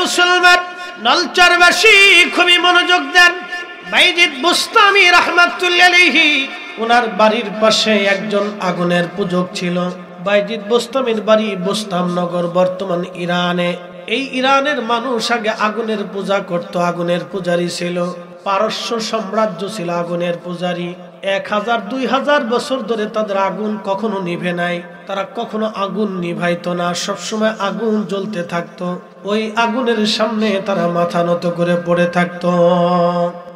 মুসলমান, নলচরবাসী খুবই মনোযোগ দেন। বাইজিদ বুস্তামি রহমাতুল্লাহি ওনার বাড়ির পাশে একজন আগুনের পূজক ছিল। বাইজিদ বুস্তামির বাড়ি বুস্তামনগর বর্তমান ইরানে। এই ইরানের মানুষ আগে আগুনের পূজা করত, আগুনের পূজারি ছিল। পারস্য সাম্রাজ্য ছিল আগুনের পূজারি। এক হাজার, দুই হাজার বছর ধরে তাদের আগুন কখনো নিভে নাই। তারা কখনো আগুন নিভাইত না, সবসময় আগুন জ্বলতে থাকতো। ওই আগুনের সামনে তারা মাথা নত করে পড়ে থাকতো।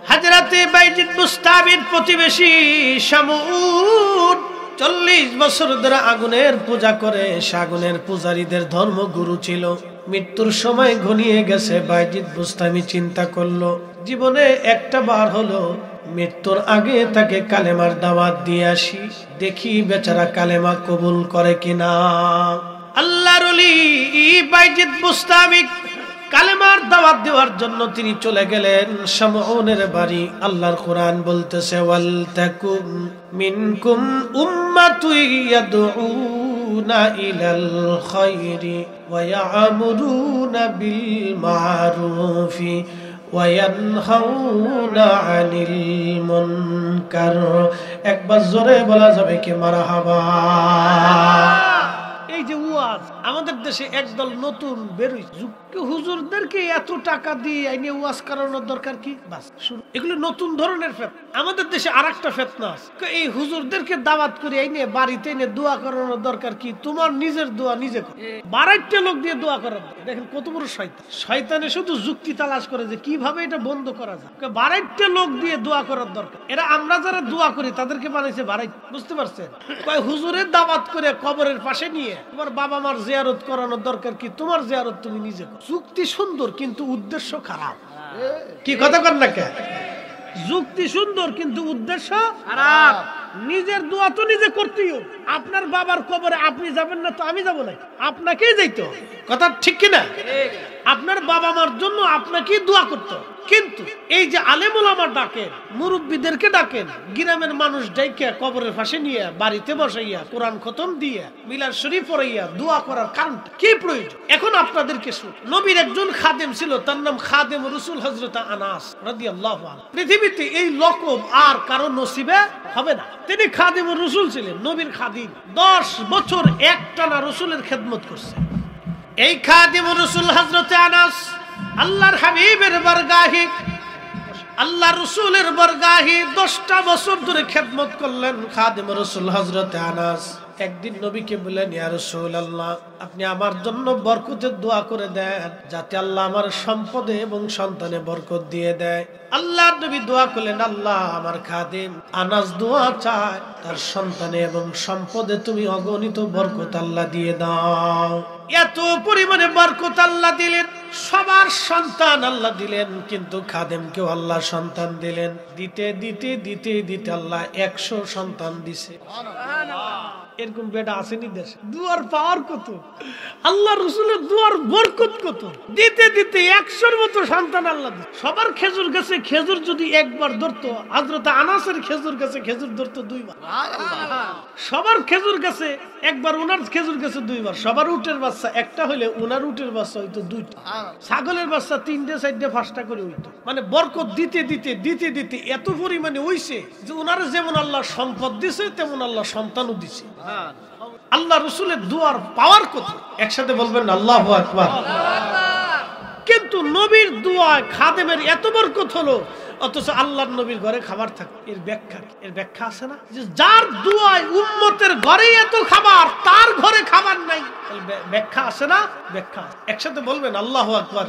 হাজরাতে বাইজিদ মুস্তাবির প্রতিবেশী শামুন চল্লিশ বছর ধরে আগুনের পূজা করে। সে আগুনের পূজারীদের ধর্মগুরু ছিল। মৃত্যুর সময় ঘনিয়ে গেছে, বাইজিদ বুস্তামি চিন্তা করল। জীবনে একটা বার হলো মৃত্যুর আগে তাকে কালেমার দাওয়াত দিয়ে আসি। দেখি বেচারা কালেমা কবুল করে কিনা। আল্লাহর বাইজিদ বুস্তামিক কালেমার দাওয়াত দেওয়ার জন্য তিনি চলে গেলেন। শামউনের বাড়ি আল্লাহর কোরআন বলতেছে ওয়াল তাকুম মিনকুম উম্মাতুন ইয়াদউনা ইলাল খায়রি ওয়া ইয়ামুরুনা বিল মারুফি। একবার জোরে বলা যাবে কি মারহাবা? এই যে ওয়াজ আমাদের দেশে একদল নতুন বেরোই হুজুরদেরকে এত টাকা দিয়ে আইনে ওয়াজ করানোর দরকার কি? বাস শুরু এগুলো নতুন ধরনের ফেত আমাদের দেশে আর একটা ফেতনা আছে। এই হুজুরদেরকে দাওয়াত করে আইনে বাড়িতে এনে দোয়া করানোর দরকার কি? তোমার নিজের দোয়া নিজে করো। বাড়াইটা লোক দিয়ে দোয়া করার দেখেন কত বড় শয়তান। শয়তানে শুধু যুক্তি তালাশ করে যে কীভাবে এটা বন্ধ করা যায়। বাড়াইটা লোক দিয়ে দোয়া করার দরকার। এরা আমরা যারা দোয়া করি তাদেরকে বানাইছে বাড়াই বুঝতে পারছেন? হুজুরের দাওয়াত করে কবরের পাশে নিয়ে তোমার বাবা মার জিয়ারত করানোর দরকার কি? তোমার জিয়ারত তুমি নিজে করো। যুক্তি সুন্দর, কিন্তু উদ্দেশ্য খারাপ। কি কথা কর না কে? যুক্তি সুন্দর, কিন্তু উদ্দেশ্য খারাপ। নিজের দোয়া তো নিজে করতেই। আপনার বাবার কবরে আপনি যাবেন না তো আমি যাব না। আপনাকেই যাইতো কথা ঠিক কিনা? আপনার বাবা মার জন্য আপনাকেই দোয়া করতে। কিন্তু এই যে আলেমুল আমার ডাকেন, মুরব্বীদেরকে ডাকেন, গ্রামের মানুষ ডাইকে কবরের পাশে নিয়ে, বাড়িতে বসাইয়া, কোরআন খতম দিয়ে মিলার শরীফ পড়াইয়া, দোয়া করার কারণ কি প্রয়োজন? এখন আপনাদেরকে শুন নবীর একজন খাদেম ছিল, তার নাম খাদেম রসুল হজরত আনাস আনহু। পৃথিবীতে এই লকব আর কারও নসিবে হবে না। তিনি খাদেম রসুল ছিলেন, নবীর খাদিম। দশ বছর একটানা রসুলের খেদমত করছে। এই খাদিম রসুল হজরত আনাস আল্লাহর হাবিবের বরগাহি আল্লাহ রসুলের বরগাহি, দশটা বছর ধরে খেদমত করলেন খাদিম রসুল হজরত আনাস। একদিন নবীকে বললেন, ইয়া রসুল আল্লাহ আপনি আমার জন্য বরকতের দোয়া করে দেন, যাতে আল্লাহ আমার সম্পদে এবং সন্তানে বরকত দিয়ে দেয়। আল্লাহ নবী দোয়া করলেন, আল্লাহ আমার খাদিম, আনাস দোয়া চায়, তার সন্তানে এবং সম্পদে তুমি অগণিত বরকত আল্লাহ দিয়ে দাও। এত পরিমাণে বরকত আল্লাহ দিলেন, সবার সন্তান আল্লাহ দিলেন, কিন্তু খাদেমকেও আল্লাহ সন্তান দিলেন। দিতে দিতে দিতে দিতে আল্লাহ একশো সন্তান দিছে। এরকম বেটা আসেনি দেশে। দুয়ার পাওয়ার কত? আল্লাহ রসুলের দুয়ার বরকত কত? দিতে দিতে একশোর মতো সন্তান আল্লাহ সবার খেজুর গাছে খেজুর যদি একবার ধরতো হাজরত আনাসের খেজুর গাছে খেজুর ধরতো দুইবার। সবার খেজুর গাছে একবার উনার খেজুর গাছে দুইবার। সবার উটের বাচ্চা একটা হইলে উনার উটের বাচ্চা হইতো দুইটা। ছাগলের বাচ্চা তিনটে, চারটে, পাঁচটা করে হইতো। মানে বরকত দিতে দিতে দিতে দিতে এত পরিমাণে হইছে যে উনার যেমন আল্লাহ সম্পদ দিছে, তেমন আল্লাহ সন্তানও দিছে। আল্লাহ রসুলের দুয়ার পাওয়ার কত? একসাথে বলবেন আল্লাহ আকবার। কিন্তু নবীর দুয়ায় খাদেমের এত বরকত হলো অথচ আল্লাহর নবীর ঘরে খাবার থাকে। এর ব্যাখ্যা এর ব্যাখ্যা আছে না? যে যার দুয়ায় উম্মতের ঘরে এত খাবার তার ঘরে খাবার নাই। ব্যাখ্যা আছে না? ব্যাখ্যা একসাথে বলবেন আল্লাহ আকবার।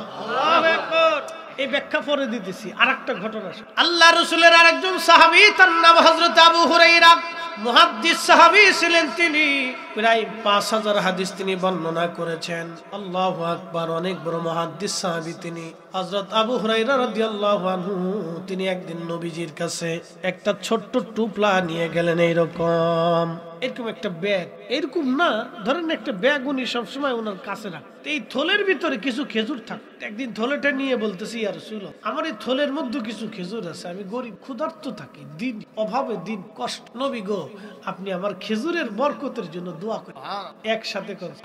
এই ব্যাখ্যা পরে দিতেছি। আর একটা ঘটনা। আল্লাহ রসুলের আরেকজন সাহাবি তার নাম হজরত আবু হুরাইরা মুহাদ্দিস সাহাবী ছিলেন তিনি। প্রায় পাঁচ হাজার হাদিস তিনি বর্ণনা করেছেন। আল্লাহ আকবার, অনেক বড় মুহাদ্দিস সাহাবি তিনি। হজরত আবু হুরাইরা রাদিয়াল্লাহু আনহু, তিনি একদিন নবীজির কাছে একটা ছোট্ট টুপলা নিয়ে গেলেন এইরকম। এরকম একটা ব্যাগ। এরকম না ধরেন একটা ব্যাগ উনি সবসময় ওনার কাছে রাখ। এই থলের ভিতরে কিছু খেজুর থাক। একদিন থলেটা নিয়ে বলতেছি আর শুনো আমার এই থলের মধ্যে কিছু খেজুর আছে আমি গরিব ক্ষুধার্ত থাকি দিন অভাবে দিন কষ্ট। নবী গো আপনি আমার খেজুরের বরকতের জন্য দোয়া করেন। একসাথে করেন।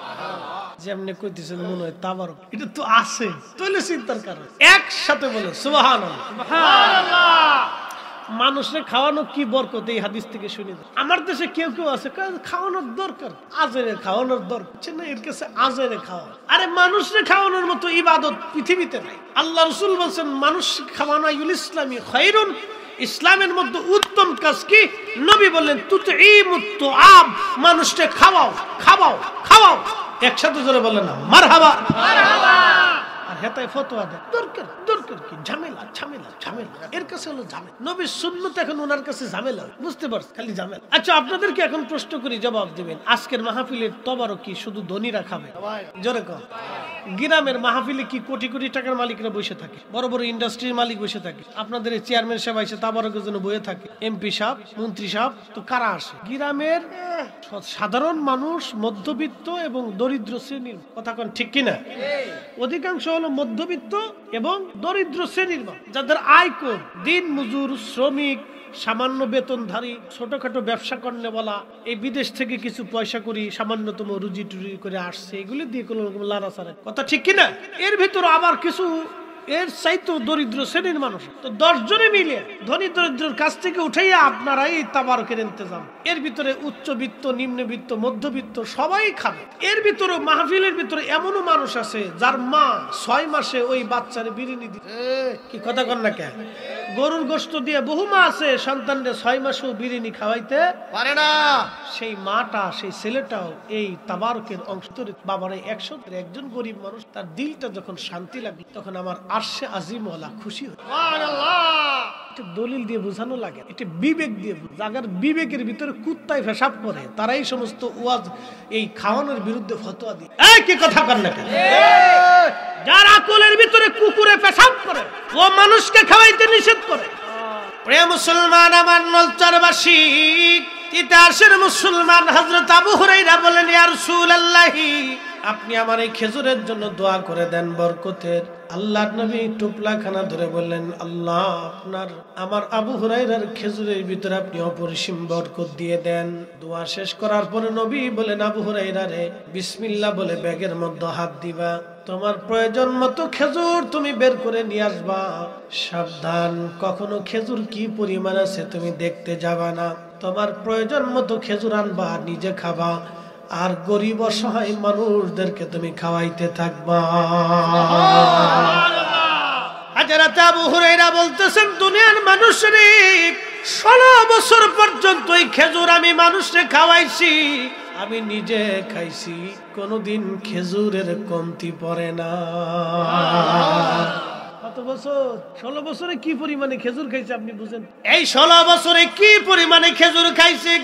যেমনি কইতেছেন মনে হয় তাবার এটা তো আছে তাহলে চিন্তার কারণ। একসাথে বলে সুবাহান মানুষের খাওয়ানো কি বরকত এই হাদিস থেকে শুনে আমার দেশে কেউ কেউ আছে খাওয়ানোর দরকার আজেরে খাওয়ানোর দরকার। না, এর কাছে আজেরে খাওয়া। আরে মানুষরে খাওয়ানোর মতো ইবাদত পৃথিবীতে নাই। আল্লাহ রসুল বলছেন, মানুষ খাওয়ানো ইসলামী খৈরুন ইসলামের মধ্যে উত্তম কাজ কি? নবী বললেন তুত ইমুত্ত আম মানুষকে খাওয়াও খাওয়াও খাওয়াও। একসাথে জোরে বললেন না মার হাবা হেতায় ফতোয়া দেয়। দরকার দরকার কি? ঝামেলা ঝামেলা ঝামেলা। এর কাছে হলো ঝামেলা। নবীর সুন্নত এখন ওনার কাছে ঝামেলা বুঝতে পারছি খালি ঝামেলা। আচ্ছা আপনাদেরকে এখন প্রশ্ন করি, জবাব দিবেন। আজকের মাহফিলের তবারও কি? শুধু ধনীরা খাবে? জোরে কম গ্রামের মাহফিলে কি কোটি কোটি টাকার মালিকরা বসে থাকে? বড় বড় ইন্ডাস্ট্রির মালিক বসে থাকে। আপনাদের চেয়ারম্যান সাহেব এসে তাবারকের জন্য বয়ে থাকে। এমপি সাহেব, মন্ত্রী সাহেব, তো কারা আসে? গ্রামের সাধারণ মানুষ, মধ্যবিত্ত এবং দরিদ্র শ্রেণির। কথা কোন ঠিক কিনা? অধিকাংশ হলো মধ্যবিত্ত এবং দরিদ্র শ্রেণির যাদের আয় কম। দিন, মজুর, শ্রমিক, সামান্য বেতনধারী, ছোটখাটো ব্যবসা করলে বলা এই বিদেশ থেকে কিছু পয়সা করি, সামান্যতম রুজি টুজি করে আসছে, এগুলি দিয়ে কোনো রকম লাড়াচাড়া। কথা ঠিক কিনা? এর ভিতর আবার কিছু এর চাইতো দরিদ্র শ্রেণির মানুষ। তো দশ জনে মিলে ধনী দরিদ্রের কাছ থেকে উঠাইয়া আপনারা এই তাবারকের ইন্তজাম। এর ভিতরে উচ্চবিত্ত, নিম্নবিত্ত, মধ্যবিত্ত সবাই খাবে। এর ভিতরে মাহফিলের ভিতরে এমনও মানুষ আছে যার মা ছয় মাসে ওই বাচ্চার বিরিয়ানি দিতে কি কথা কন না গরুর গোস্ত দিয়ে বহু মা আছে সন্তানদের ছয় মাসেও বিরিয়ানি খাওয়াইতে পারে না। সেই মাটা সেই ছেলেটাও এই তাবারকের অংশ। বাবার এই একশো একজন গরিব মানুষ তার দিলটা যখন শান্তি লাগে তখন আমার আরশে আজিমওয়ালা খুশি হয় দলিল দিয়ে বোঝানো লাগে এটা বিবেক দিয়ে বোঝা- যাদের বিবেকের ভিতরে কুত্তায় পেশাব করে তারাই সমস্ত ওয়াজ এই খাওয়ানোর বিরুদ্ধে ফতোয়া দিয়ে এই কি কথা কর না? যার আকলের ভিতরে কুকুরে পেশাব করে ও মানুষকে খাওয়াইতে নিষেধ করে প্রিয় মুসলমান আমার নলচরবাসী ইতিহাসের মুসলমান হযরত আবু হুরাইরা বলেন ইয়া রাসূলুল্লাহি আপনি আমার এই খেজুরের জন্য দোয়া করে দেন বরকতের। আল্লাহর নবী টুপলাখানা ধরে বললেন, আল্লাহ, আপনার, আমার আবু হুরাইরার খেজুরের ভিতরে আপনি অপরিসীম বরকত দিয়ে দেন। দোয়া শেষ করার পরে নবী বলেন আবু হুরাইরা রে, বিসমিল্লাহ বলে ব্যাগের মধ্যে হাত দিবা। তোমার প্রয়োজন মতো খেজুর তুমি বের করে নিয়ে আসবা। সাবধান, কখনো খেজুর কি পরিমাণ আছে তুমি দেখতে যাবা না। তোমার প্রয়োজন মতো খেজুর আনবা, নিজে খাবা। আর গরিব অসহায় মানুষদেরকে তুমি খাওয়াইতে থাকবা। হাজারাতে আবু হুরাইরা বলতেছেন দুনিয়ার মানুষরে ষোলো বছর পর্যন্ত এই খেজুর আমি মানুষরে খাওয়াইছি। আমি নিজে খাইছি কোনোদিন খেজুরের কমতি পড়ে না। বছরে কি পরিমাণে খেজুর খাইছে আপনি বুঝেন? এই ষোলো বছরে কি পরিমাণে খেজুর খাইছে?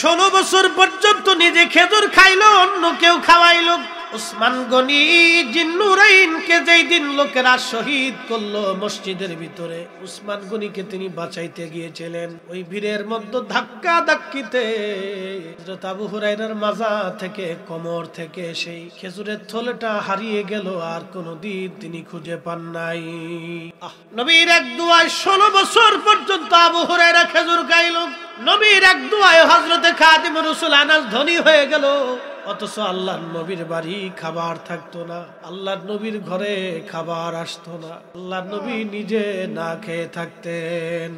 ষোলো বছর পর্যন্ত নিজে খেজুর খাইলো, অন্য কেউ খাওয়াইলো। উসমান গনি জিন্নুরাইনকে যেই দিন লোকেরা শহীদ করল মসজিদের ভিতরে, উসমান গনিকে তিনি বাঁচাইতে গিয়েছিলেন। ওই ভিড়ের মধ্যে ধাক্কা ধাক্কিতে আবু হুরাইরার মাজা থেকে, কোমর থেকে সেই খেজুরের থলেটা হারিয়ে গেল, আর কোনোদিন তিনি খুঁজে পান নাই। নবীর এক দুয়ায় ষোলো বছর পর্যন্ত আবু হুরাইরা খেজুর খাইল। নবীর এক দুয়ায় হজরতে খাদিম রসুল আনাস ধনী হয়ে গেল। অথচ আল্লাহ নবীর বাড়ি খাবার থাকতো না। আল্লাহ নবীর ঘরে খাবার আসতো না। আল্লাহ নবী নিজে না খেয়ে থাকতেন।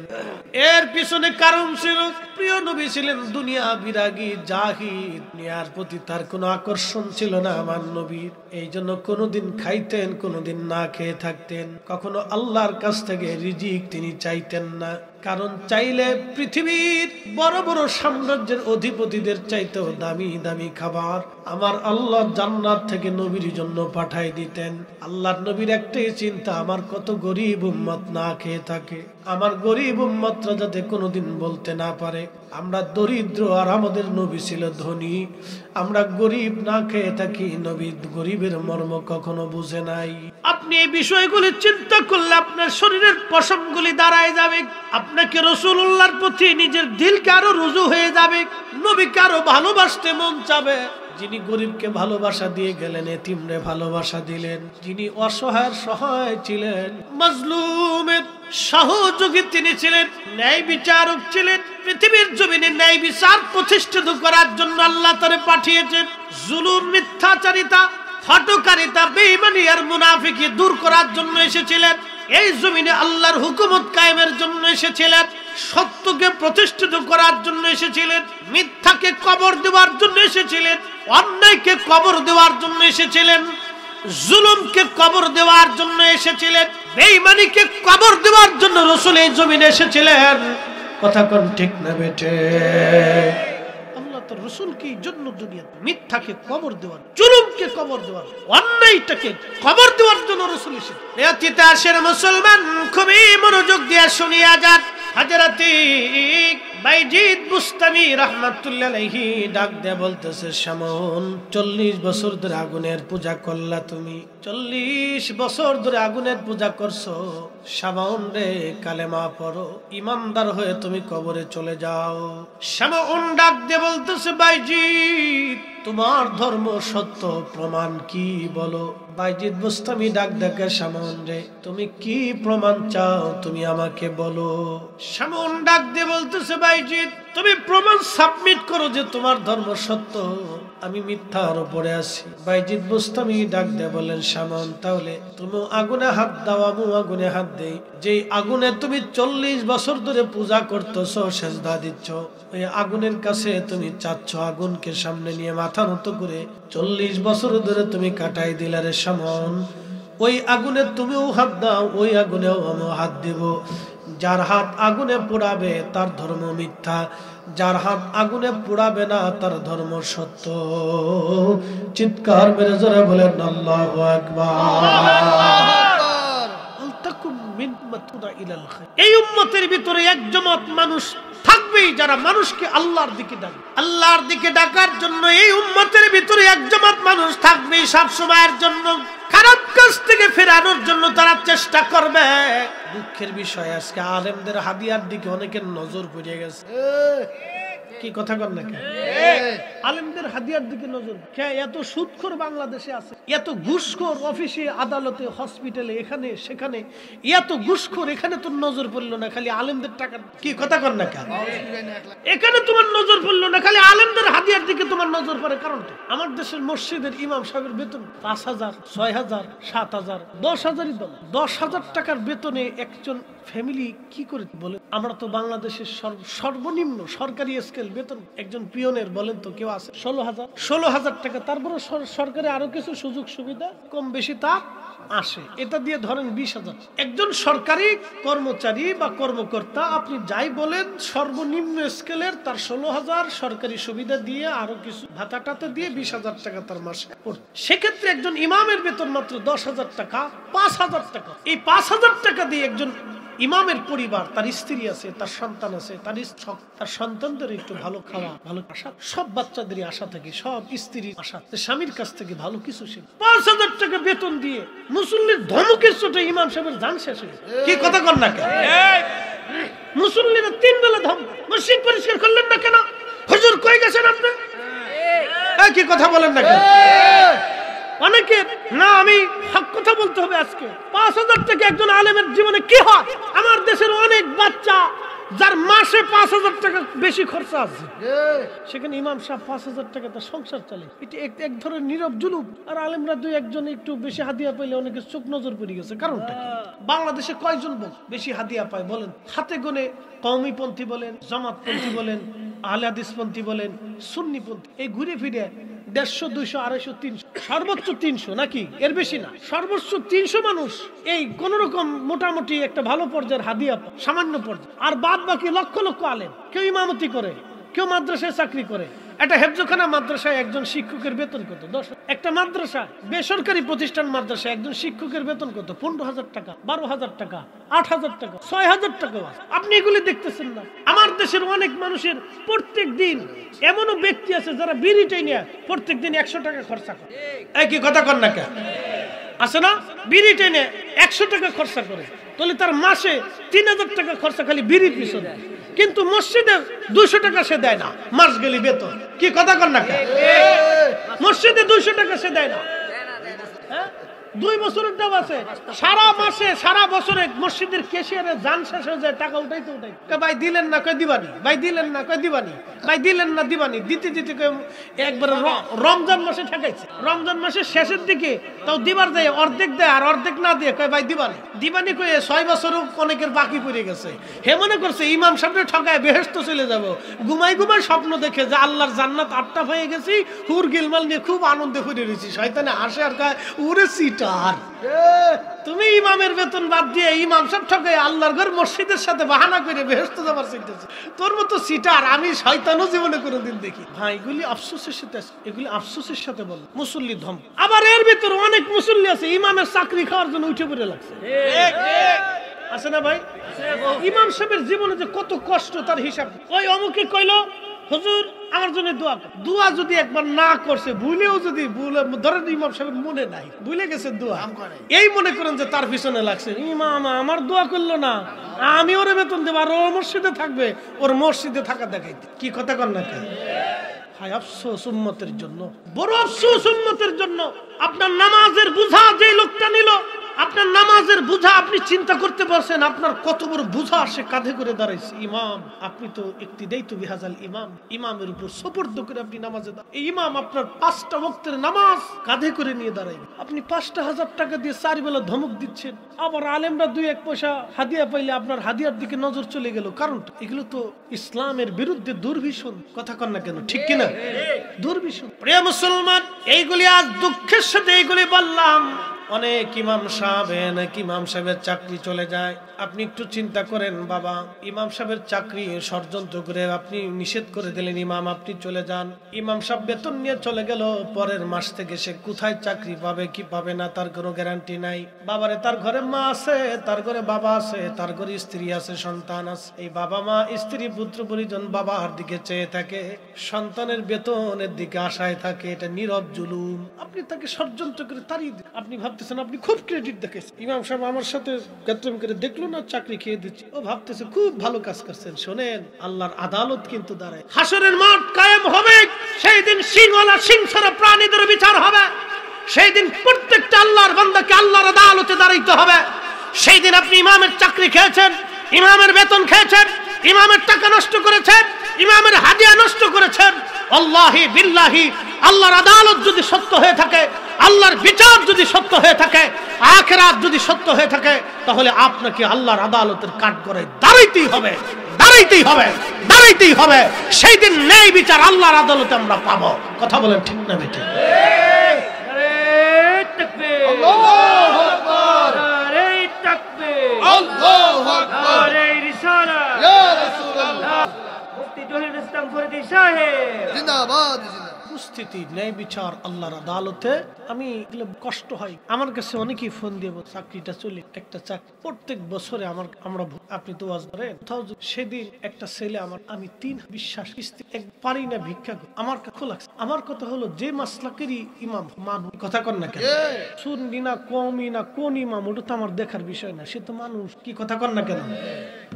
এর পিছনে কারণ ছিল, প্রিয় নবী ছিলেন দুনিয়া বিরাগী, জাহিদ। দুনিয়ার প্রতি তার কোনো আকর্ষণ ছিল না আমার নবীর। এই জন্য কোনোদিন খাইতেন, কোনোদিন না খেয়ে থাকতেন। কখনো আল্লাহর কাছ থেকে রিজিক তিনি চাইতেন না। কারণ চাইলে পৃথিবীর বড় বড় সাম্রাজ্যের অধিপতিদের চাইতেও দামি দামি খাবার আমার আল্লাহ জান্নাত থেকে নবীর জন্য পাঠাই দিতেন। আল্লাহর নবীর একটাই চিন্তা, আমার কত গরিব উম্মত না খেয়ে থাকে। আমার গরিব উম্মতরা যাতে কোনোদিন বলতে না পারে, আমরা দরিদ্র আর আমাদের নবী ছিল ধনী, আমরা গরিব না খেয়ে থাকি, নবী গরিবের মর্ম কখনো বুঝে নাই। আপনি এই বিষয়গুলি চিন্তা করলে আপনার শরীরের পশমগুলি দাঁড়ায় যাবে, আপনাকে রসুল্লাহর প্রতি নিজের দিলকে আরও রুজু হয়ে যাবে, নবীকে আরও ভালোবাসতে মন চাবে। যিনি গরিবকে ভালোবাসা দিয়ে গেলেন, এতিমরে ভালোবাসা দিলেন, যিনি অসহায়ের সহায় ছিলেন, মজলুমের সহযোগী তিনি ছিলেন, ন্যায় বিচারক ছিলেন, পৃথিবীর জমিনে ন্যায় বিচার প্রতিষ্ঠিত করার জন্য আল্লাহ তারে পাঠিয়েছেন। জুলুম, মিথ্যাচারিতা হটকারিতা বেইমানি আর মুনাফিকি দূর করার জন্য এসেছিলেন। এই জমিনে আল্লাহর হুকুমত কায়েমের জন্য এসেছিলেন। সত্যকে প্রতিষ্ঠিত করার জন্য এসেছিলেন। মিথ্যাকে কবর দেওয়ার জন্য এসেছিলেন। অন্যায়কে কবর দেওয়ার জন্য এসেছিলেন। জুলুমকে কবর দেওয়ার জন্য এসেছিলেন। বেঈমানিকে কবর দেওয়ার জন্য রসুল এই জমিনে এসেছিলেন। কথা কোন ঠিক না বেটে জন্য মিথ্যাকে দেওয়ার দেওয়ার দেওয়ার জন্য রসুল মুসলমান, খুবই মনোযোগ দিয়ে শুনিয়া যান। হাজারাতি বাইজিদ বুস্তামি রহমাতুল্লাহ ডাক দিয়ে বলতেছে সামন চল্লিশ বছর ধরে আগুনের পূজা করলা তুমি। চল্লিশ বছর ধরে আগুনের পূজা করছ। সামাউন রে, কালেমা পড়ো। ইমানদার হয়ে তুমি কবরে চলে যাও। সামাউন ডাক দিয়ে বলতেছে বাইজিদ তোমার ধর্ম সত্য, প্রমাণ কি বলো? বাইজিদ বুস্তামি ডাক ডাকে সামন রে, তুমি কি প্রমাণ চাও? তুমি আমাকে বলো। সামন ডাক দিয়ে বলতেছে বাইজিদ তুমি প্রমাণ সাবমিট করো যে তোমার ধর্ম সত্য। আমি মিথ্যার উপরে আছি। বাইজিদ বুস্তামি ডাক দিয়ে বলেন, সামন, তাহলে তুমি আগুনে হাত দাও আমি আগুনে হাত দেই। যে আগুনে তুমি চল্লিশ বছর ধরে পূজা করতেছ, সেজদা দিচ্ছ, ওই আগুনের কাছে তুমি চাচ্ছ আগুনকে সামনে নিয়ে মাথা নত করে চল্লিশ বছর ধরে তুমি কাটাই দিলারে সামন। ওই আগুনে তুমিও হাত দাও, ওই আগুনেও আমিও হাত দিব। যার হাত আগুনে পোড়াবে, তার ধর্ম মিথ্যা। যার হাত আগুনে পোড়াবে না, তার ধর্ম সত্য। চিৎকার মেরে জোরে বলেন, আল্লাহু এই উম্মতের ভিতরে এক জমাত মানুষ থাকবেই, যারা মানুষকে আল্লাহর দিকে ডাকে। আল্লাহর দিকে ডাকার জন্য এই উম্মতের ভিতরে এক জমাত মানুষ থাকবেই, সব সময়ের জন্য। খারাপ কাজ থেকে ফেরানোর জন্য তারা চেষ্টা করবে। দুঃখের বিষয়। আজকে আলেমদের হাদিয়ার দিকে অনেকের নজর পড়ে গেছে। কি কথা কর না কেন? আলেমদের হাদিয়ার দিকে নজর এত সুদখোর বাংলাদেশে আছে এত ঘুষখোর অফিসে আদালতে হসপিটালে এখানে সেখানে এত ঘুষখোর এখানে তোর নজর পড়ল না খালি আলেমদের টাকা কি কথা কর না কেন? এখানে তোমার নজর পড়ল না খালি আলেমদের হাদিয়ার দিকে তোমার নজর পড়ে কারণটা আমার দেশের মসজিদের ইমাম সাহেবের বেতন পাঁচ হাজার ছয় হাজার সাত হাজার দশ হাজারই দল দশ হাজার টাকার বেতনে একজন ফ্যামিলি কি করে বলে? আমরা তো বাংলাদেশের সর্বনিম্ন সরকারি স্কেল বেতন একজন পিয়নের বলেন তো কেউ আছে? ষোলো হাজার। ষোলো হাজার টাকা। তারপরে সর- সরকারে আরও কিছু সুযোগ সুবিধা কম বেশি তা আসে। এটা দিয়ে ধরেন বিশ হাজার। একজন সরকারি কর্মচারী বা কর্মকর্তা, আপনি যাই বলেন, সর্বনিম্ন স্কেলের তার ষোলো হাজার সরকারি সুবিধা দিয়ে আরও কিছু ভাতাটাতে দিয়ে বিশ হাজার টাকা তার মাসে। সেক্ষেত্রে একজন ইমামের বেতন মাত্র দশ হাজার টাকা, পাঁচ হাজার টাকা। এই পাঁচ হাজার টাকা দিয়ে একজন ইমামের পরিবার তার স্ত্রী আছে তার সন্তান আছে তার তার সন্তানদের একটু ভালো খাওয়া ভালো আশা সব বাচ্চাদেরই আশা থাকে সব স্ত্রীর আশা। স্বামীর কাছ থেকে ভালো কিছু শেখ। পাঁচ হাজার টাকা বেতন দিয়ে মুসল্লির ধমকের চোটে ইমাম সাহেবের জান শেষ হয়ে কি কথা কর না কেন? মুসল্লিরা তিন বেলা ধম মসজিদ পরিষ্কার করলেন না কেন? হুজুর কই গেছেন আপনি? কি কথা বলেন না কেন? অনেকে, না, আমি কথা বলতে হবে আজকে। পাঁচ হাজার টাকা একজন আলেমের জীবনে কি হয়? আমার দেশের অনেক বাচ্চা, যার মাসে পাঁচ হাজার টাকা বেশি খরচা আছে। সেখানে ইমাম সাহেব পাঁচ হাজার টাকা তার সংসার চলে এক ধরনের নীরব জুলুম। আর আলেমরা দুই একজন একটু বেশি হাদিয়া পাইলে অনেকে চোখ নজর পড়ে গেছে। কারণটা বাংলাদেশে কয়জন লোক বেশি হাদিয়া পায় বলেন? হাতে গোনে কৌমিপন্থী বলেন, জামাতপন্থী বলেন, আহলে হাদিসপন্থী বলেন, সুন্নিপন্থী। এই ঘুরে ফিরে দেড়শো, দুইশো, আড়াইশো, তিনশো, সর্বোচ্চ তিনশো নাকি? এর বেশি না। সর্বোচ্চ তিনশো মানুষ এই কোন রকম মোটামুটি একটা ভালো পর্যায়ের হাদিয়া, সামান্য পর্যায়ে। আর বাদ বাকি লক্ষ লক্ষ আলেম। কেউ ইমামতি করে, কেউ মাদ্রাসায় চাকরি করে। একটা হেফজখানা মাদ্রাসায় একজন শিক্ষকের বেতন কত? দশ একটা মাদ্রাসা বেসরকারি প্রতিষ্ঠান মাদ্রাসা একজন শিক্ষকের বেতন কত? পনেরো হাজার টাকা বারো হাজার টাকা আট হাজার টাকা ছয় হাজার টাকা আপনি এগুলি দেখতেছেন না। আমার দেশের অনেক মানুষের প্রত্যেক দিন এমনও ব্যক্তি আছে যারা বিড়ি টেনে প্রত্যেক দিন একশো টাকা খরচা করে। একই কথা কর না কে আছে না? বিড়ি টেনে একশো টাকা খরচা করে। তাহলে তার মাসে তিন হাজার টাকা খরচা খালি বিড়ির পিছনে। কিন্তু মসজিদে দুইশো টাকা সে দেয় না। মাস গেলি বেতন। কি কথা কর না মসজিদে দুইশো টাকা সে দেয় না। হ্যাঁ? দুই বছরের দাম আছে। সারা মাসে, সারা বছরে মসজিদের কেশিয়ারে যান শেষ হয়ে যায়, টাকা উঠাইতে উঠাই ভাই, দিলেন না, কয়, দিবানি? ভাই, দিলেন না, কয়, দিবানি? ভাই, দিলেন না, দিবানি? দিতে দিতে একবার রমজান মাসে ঠেকাইছে। রমজান মাসের শেষের দিকে তাও দিবার দেয়, অর্ধেক দেয় আর অর্ধেক না দিয়ে কয়, ভাই, দিবানি? দিবানি কয়ে ছয় বছরও অনেকের বাকি পড়ে গেছে। হে মনে করছে, ইমাম সামনে ঠকায় বেহেস্ত চলে যাব। ঘুমাই ঘুমাই স্বপ্ন দেখে যে আল্লাহর জান্নাত আটটা হয়ে গেছি, হুর গিলমাল নিয়ে খুব আনন্দে ফুটে রয়েছি। শয়তানে হাসে আর কয় উরে সিটার তুমি ইমামের বেতন বাদ দিয়ে ইমাম সব ঠকে আল্লাহর ঘর মসজিদের সাথে বাহানা করে বেহেস্ত যাবার চিন্তেছে তোর মতো সিটার আমি শয়তানও জীবনে কোনোদিন দেখি ভাই এগুলি আফসোসের সাথে এগুলি আফসোসের সাথে বল। মুসল্লি ধম আবার এর ভিতরে অনেক মুসল্লি আছে ইমামের চাকরি খাওয়ার জন্য উঠে পড়ে লাগছে। আছে না ভাই? ইমাম সাহেবের জীবনে যে কত কষ্ট তার হিসাব। ওই অমুকে কইলো? হুজুর আমার জন্য দোয়া কর। দোয়া যদি একবার না করছে ভুলেও যদি ভুলে ধরেন ইমাম সাহেবের মনে নাই ভুলে গেছে দোয়া। এই মনে করেন যে তার পিছনে লাগছে। ইমাম আমার দোয়া করল না। আমি ওরে বেতন দেবো আর ও মসজিদে থাকবে ওর মসজিদে থাকা দেখাইতে। কি কথা কর না হায় আফসোস উম্মতের জন্য। বড় আফসোস উম্মতের জন্য। আপনার নামাজের বুঝা যে লোকটা নিল আপনার নামাজের বুঝা আপনি চিন্তা করতে পারছেন আপনার কত বড় বুঝা সে কাঁধে করে দাঁড়াইছে। ইমাম আপনি তো একটি দেই তো বিহাজাল ইমাম। ইমামের উপর সপর্দ করে আপনি নামাজে এই ইমাম আপনার পাঁচটা ভক্তের নামাজ কাঁধে করে নিয়ে দাঁড়াইবে। আপনি পাঁচটা হাজার টাকা দিয়ে চার বেলা ধমক দিচ্ছেন। আবার আলেমরা দুই এক পয়সা হাদিয়া পাইলে আপনার হাদিয়ার দিকে নজর চলে গেল। কারণ এগুলো তো ইসলামের বিরুদ্ধে দুর্ভীষণ। কথা কন না কেন? ঠিক কিনা? দুর্ভীষণ। প্রিয় মুসলমান এইগুলি আজ দুঃখের সাথে এইগুলি বললাম। অনেক ইমাম সাহেব অনেক ইমাম সাহেবের চাকরি চলে যায়। আপনি একটু চিন্তা করেন, বাবা, ইমাম সাহেবের চাকরি ষড়যন্ত্র করে আপনি নিষেধ করে দিলেন, ইমাম আপনি চলে যান। ইমাম সাহেব বেতন নিয়ে চলে গেল, পরের মাস থেকে সে কোথায় চাকরি পাবে, কি পাবে না, তার কোনো গ্যারান্টি নাই। বাবারে, তার ঘরে মা আছে, তার ঘরে বাবা আছে, তার ঘরে স্ত্রী আছে, সন্তান আছে। এই বাবা মা, স্ত্রী, পুত্র, পরিজন বাবার দিকে চেয়ে থাকে, সন্তানের বেতনের দিকে আশায় থাকে, এটা নীরব জুলুম। আপনি তাকে ষড়যন্ত্র করে তারই আপনি আপনি ভাবতেছেন, আপনি খুব ক্রেডিট দেখেছেন। ইমাম সাহেব আমার সাথে গাত্রম করে দেখল না, চাকরি খেয়ে দিচ্ছে। ও ভাবতেছে, খুব ভালো কাজ করছেন, শোনেন, আল্লাহর আদালত কিন্তু দাঁড়ায়। হাসরের মাঠ কায়েম হবে সেই দিন সিংহলা সিং ছাড়া প্রাণীদের বিচার হবে। সেই দিন প্রত্যেকটা আল্লাহর বান্দাকে আল্লাহর আদালতে দাঁড়াইতে হবে। সেই দিন আপনি ইমামের চাকরি খেয়েছেন, ইমামের বেতন খেয়েছেন, ইমামের টাকা নষ্ট করেছেন ইমামের হাদিয়া নষ্ট করেছেন। আল্লাহি বিল্লাহি, আল্লাহর আদালত যদি সত্য হয়ে থাকে, আল্লাহর বিচার যদি সত্য হয়ে থাকে, আখেরাত যদি সত্য হয়ে থাকে, তাহলে আপনাকে আল্লাহর আদালতের কাঠ করে দাঁড়াইতেই হবে দাঁড়াইতেই হবে দাঁড়াইতেই হবে। সেই দিন ন্যায় বিচার আল্লাহর আদালতে আমরা পাবো। কথা বলেন ঠিক না বেঠিক আল্লাহু আকবার আল্লাহু আকবার ইয়া রাসূলুল্লাহ জিন্দাবাদ জিন্দাবাদ। উপস্থিতি ন্যায় বিচার আল্লাহর আদালতে আমি কষ্ট হয়। আমার কাছে অনেকেই ফোন দিয়ে চাকরিটা চলে একটা চাকরি প্রত্যেক বছরে আমার আমরা আপনি তো ওয়াজ করেন। কোথাও সেদিন একটা ছেলে আমার আমি তিন বিশ্বাস এক পারি না ভিক্ষা আমার কাছে লাগছে আমার কথা হলো যে মাসলাকেরই ইমাম মানুষ কথা কর না কেন? শুনবি না কমই না কোন ইমাম ওটা তো আমার দেখার বিষয় না। সে তো মানুষ। কি কথা কর না কেন?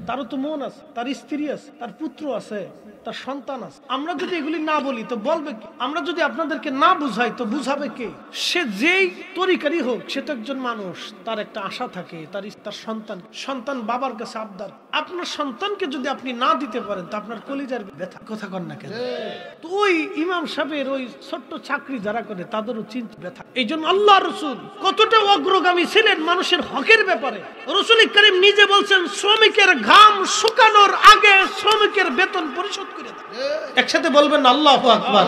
তারও তো মন আছে, তার স্ত্রী আছে, তার পুত্র আছে, তার সন্তান আছে। আমরা যদি এগুলি না বলি, তো বলবে কি? আমরা যদি আপনাদেরকে না বুঝাই, তো বুঝাবে কে? সে যেই তরিকারই হোক, সে তো একজন মানুষ, তার একটা আশা থাকে, তার তার সন্তান। সন্তান বাবার কাছে আবদার। আপনার সন্তানকে যদি আপনি না দিতে পারেন, তো আপনার কলিজার ব্যথা। কথা কর না কেন? তো ওই ইমাম সাহেবের ওই ছোট্ট চাকরি যারা করে, তাদেরও চিন্তা, ব্যথা। এই জন্য আল্লাহ রসুল কতটা অগ্রগামী ছিলেন মানুষের হকের ব্যাপারে। রসুল করিম নিজে বলছেন, শ্রমিকের ঘাম শুকানোর আগে শ্রমিকের বেতন পরিশোধ করে দাও। একসাথে বলবেন আল্লাহ আকবার।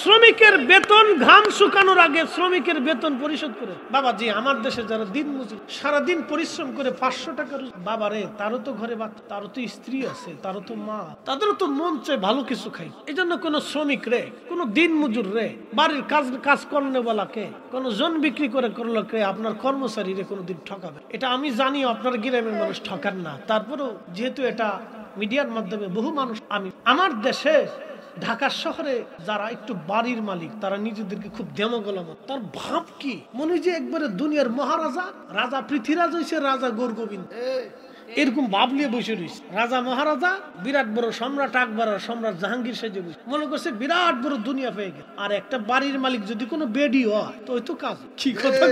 শ্রমিকের বেতন ঘাম শুকানোর আগে শ্রমিকের বেতন পরিশোধ করে। বাবা জি আমার দেশে যারা দিন মজুর সারাদিন পরিশ্রম করে পাঁচশো টাকা বাবা রে তারও তো ঘরে বাচ্চা তারও তো স্ত্রী আছে তারও তো মা তাদেরও তো মন চায় ভালো কিছু খাই। এই জন্য কোনো শ্রমিক রে কোনো দিন মজুর রে বাড়ির কাজ কাজ করনেওয়ালাকে কোনো জন বিক্রি করে করল কে আপনার কর্মচারী রে কোনোদিন ঠকাবে। এটা আমি জানি আপনার গ্রামের মানুষ ঠকান না। তারপরেও যেহেতু এটা মিডিয়ার মাধ্যমে বহু মানুষ, আমি, আমার দেশে ঢাকা শহরে যারা একটু বাড়ির মালিক, তারা নিজেদেরকে খুব তার ভাব কি? মনে যে একবারে দুনিয়ার মহারাজা, রাজা হয়েছে রাজা গোরগোবিন্দ। এরকম বসে রয়েছে রাজা মহারাজা, বিরাট বড় সম্রাট, আকবর আর সম্রাট জাহাঙ্গীর সেজে বসে। মনে করছে বিরাট বড় দুনিয়া পেয়ে গেল আর একটা বাড়ির মালিক যদি কোনো বেডি হয়, তো তো কাজ। কি কথা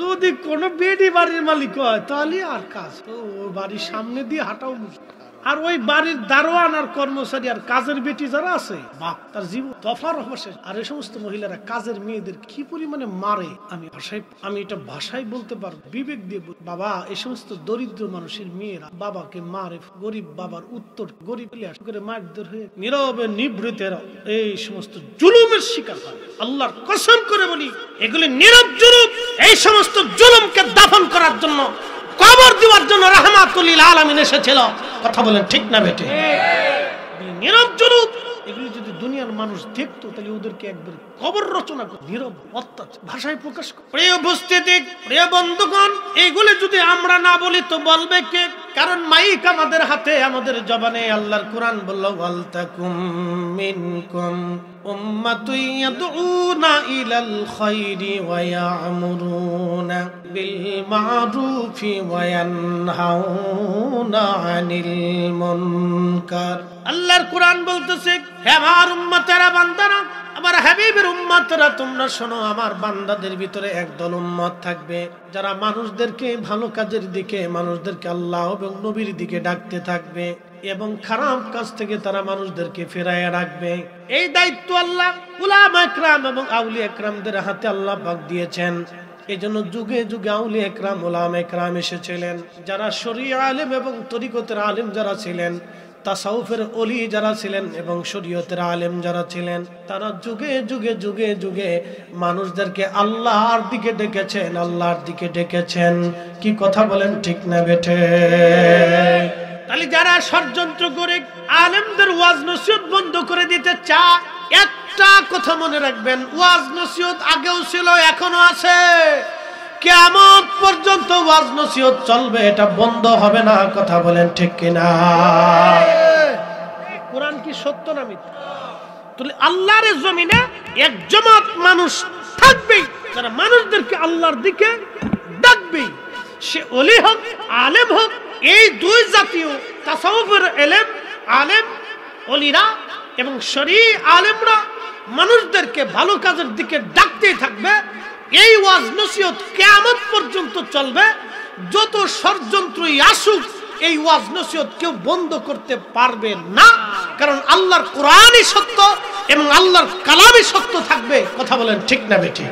যদি কোনো বেডি বাড়ির মালিক হয়, তাহলে আর কাজ। তো বাড়ির সামনে দিয়ে হাঁটাও মুশকিল। আর ওই বাড়ির দারোয়ান আর কর্মচারী আর কাজের বেটি যারা আছে, বাপ তার জীবন দফার অবশেষ আর এই সমস্ত মহিলারা কাজের মেয়েদের কি পরিমাণে মারে, আমি ভাষায় আমি এটা ভাষায় বলতে পারব, বিবেক দিয়ে বাবা, এই সমস্ত দরিদ্র মানুষের মেয়েরা বাবাকে মারে, গরিব বাবার উত্তর, গরিব করে মারধর হয়ে নীরবে নিভৃতেরা এই সমস্ত জুলুমের শিকার হয়। আল্লাহর কসম করে বলি, এগুলি নীরব জুলুম, এই সমস্ত জুলুমকে দাফন করার জন্য কবর দেওয়ার জন্য রাহমাতুল্লিল আলামিন এসেছিল। কথা বলেন ঠিক না বেটে নীরব জরুপ এগুলি যদি দুনিয়ার মানুষ দেখতো তাহলে ওদেরকে একবার কবর রচনা করে। নীরব অত্যাচার ভাষায় প্রকাশ করে। প্রিয় উপস্থিতি প্রিয় বন্ধুগণ এইগুলি যদি আমরা না বলি তো বলবে কে? কারণ মাইক আমাদের হাতে আমাদের জবানে আল্লাহর কোরআন বলল ওয়ালতাকুম মিনকুম উম্মাতুন ইয়াদউনা ইলাল খায়রি ওয়া ইয়ামুরুনা বিল মা'রুফি ওয়া ইয়ানহাউনা আনিল মুনকার। আল্লাহর কোরআন বলতেছে হে আমার উম্মতেরা বান্দারা আমার হাবিবের উম্মতরা, তোমরা শোনো, আমার বান্দাদের ভিতরে একদল উম্মত থাকবে। যারা মানুষদেরকে ভালো কাজের দিকে, মানুষদেরকে আল্লাহ এবং নবীর দিকে ডাকতে থাকবে এবং খারাপ কাজ থেকে তারা মানুষদেরকে ফেরায় রাখবে। এই দায়িত্ব আল্লাহ উলাম একরাম এবং আউলি একরামদের হাতে আল্লাহ পাক দিয়েছেন। এই জন্য যুগে যুগে আউলি একরাম, উলাম একরাম এসেছিলেন। যারা শরীয় আলেম এবং তরিকতের আলেম যারা ছিলেন তাসাউফের অলি যারা ছিলেন এবং শরীয়তের আলেম যারা ছিলেন, তারা যুগে যুগে যুগে যুগে মানুষদেরকে আল্লাহর দিকে ডেকেছেন, আল্লাহর দিকে ডেকেছেন। কি কথা বলেন ঠিক না বেঠে? তাহলে যারা ষড়যন্ত্র করে আলেমদের ওয়াজ নসিহত বন্ধ করে দিতে চা একটা কথা মনে রাখবেন, ওয়াজ নসিহত আগেও ছিল এখনও আছে। কেমন পর্যন্ত ওয়াজ নসিহত চলবে, এটা বন্ধ হবে না, কথা বলেন ঠিক কিনা? কোরআন কি সত্য না মিথ্যা? তাহলে আল্লাহর জমিনে এক জমাত মানুষ থাকবেই, যারা মানুষদেরকে আল্লাহর দিকে ডাকবে সে অলি হোক, আলেম হোক, এই দুই জাতীয় তাসাউফের এলেম, আলেম অলিরা এবং শরী আলেমরা মানুষদেরকে ভালো কাজের দিকে ডাকতেই থাকবে। এই ওয়াজ নসিহত কেয়ামত পর্যন্ত চলবে। যত ষড়যন্ত্রই আসুক, এই ওয়াজ নসিহত কেউ বন্ধ করতে পারবে না। কারণ আল্লাহর কোরআনই সত্য এবং আল্লাহর কালামই সত্য থাকবে। কথা বলেন ঠিক না বেঠি?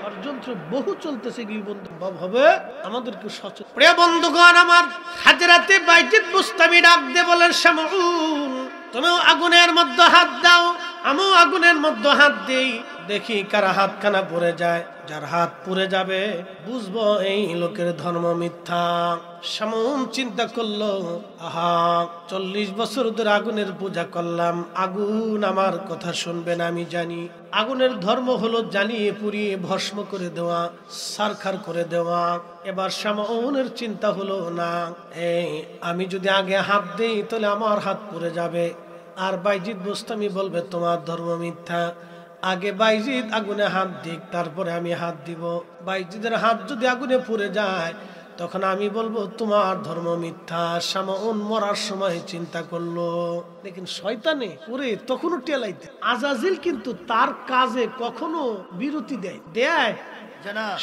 ষড়যন্ত্র বহু চলতেছে এগুলি বন্ধু? হবে, আমাদেরকে সচেতন। প্রিয় বন্ধুগণ, আমার হাজরাতে বাইজিদ মুস্তামি ডাক দে বলেন, শামউন, তুমিও আগুনের মধ্যে হাত দাও, আমিও আগুনের মধ্যে হাত দেই। দেখি কার হাত খানা পড়ে যায়। যার হাত পুড়ে যাবে, বুঝব এই লোকের ধর্ম মিথ্যা। সামন চিন্তা করল, আহা, চল্লিশ বছর ধরে আগুনের পূজা করলাম। আগুন আমার কথা শুনবে না, আমি জানি। আগুনের ধর্ম হলো জ্বালিয়ে পুড়িয়ে ভস্ম করে দেওয়া, সারখার করে দেওয়া। এবার সামনের চিন্তা হলো, না, এই, আমি যদি আগে হাত দিই, তাহলে আমার হাত পুড়ে যাবে। আর বাইজিৎ বুস্তামি বলবে, তোমার ধর্ম মিথ্যা। আগে বাইজিদ আগুনে হাত দিক, তারপরে আমি হাত দিব। বাইজিদের হাত যদি আগুনে পুড়ে যায়, তখন আমি বলব, তোমার ধর্ম মিথ্যা সামন মরার সময় চিন্তা করল। দেখেন শয়তানে ওরে তখনও টেলাইতে। আজাজিল কিন্তু তার কাজে কখনো বিরতি দেয় দেয়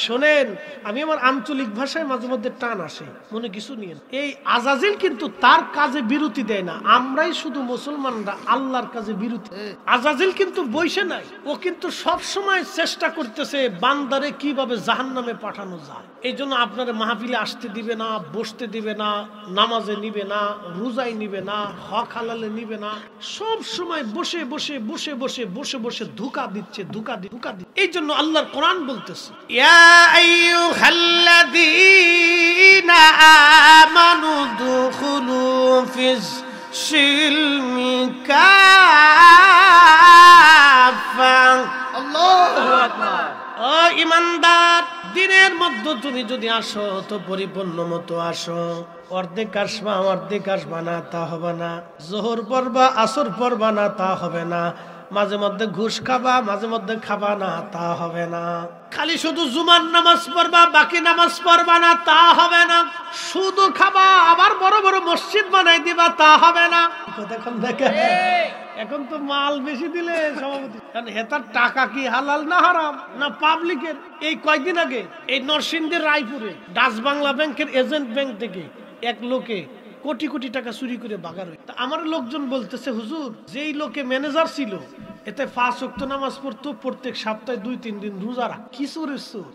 শোনেন আমি আমার আঞ্চলিক ভাষায় মাঝে মধ্যে টান আসে মনে কিছু নিয়ে এই আজাজিল কিন্তু তার কাজে বিরতি দেয় না আমরাই শুধু মুসলমানরা আল্লাহর কাজে বিরতি। আজাজিল কিন্তু বইসে নাই ও কিন্তু সব সময় চেষ্টা করতেছে বান্দারে কীভাবে জাহান নামে পাঠানো যায়। এই জন্য আপনার মাহফিলে আসতে দিবে না বসতে দিবে না নামাজে নিবে না রোজায় নিবে না হক হালালে নিবে না। সব সময় বসে বসে বসে বসে বসে বসে ধোকা দিচ্ছে ধোকা দি ধোকা দি। এই জন্য আল্লাহর কোরআন বলতেছে আমানু দুখুলু আল্লাহু আকবার। ও ইমানদার দিনের মধ্যে তুমি যদি আসো, তো পরিপূর্ণ মতো আসো। অর্ধেক আসবা অর্ধেক আসবা না, তা হবে না। জোহর পড়বা, আসর পড়বা না, তা হবে না। মাঝে মধ্যে ঘুষ খাবা, মাঝে মধ্যে খাবা না, তা হবে না। খালি শুধু জুমার নামাজ পড়বা, বাকি নামাজ পড়বা না, তা হবে না। শুধু খাবা, আবার বড় বড় মসজিদ বানাই দিবা, তা হবে না। কতক্ষণ দেখে এখন তো মাল বেশি দিলে সভাপতি। কারণ হেতার টাকা কি হালাল না হারাম? না পাবলিকের? এই কয়দিন আগে, এই নরসিংদীর রায়পুরে, ডাচ বাংলা ব্যাংকের এজেন্ট ব্যাংক থেকে এক লোকে কোটি কোটি টাকা চুরি করে বাগার হয়ে আমার লোকজন বলতেছে, হুজুর, যেই লোকে ম্যানেজার ছিল, এতে পাঁচ অক্ত নামাজ পড়তো, প্রত্যেক সপ্তাহে দুই, তিন দিন রোজা রাখ কি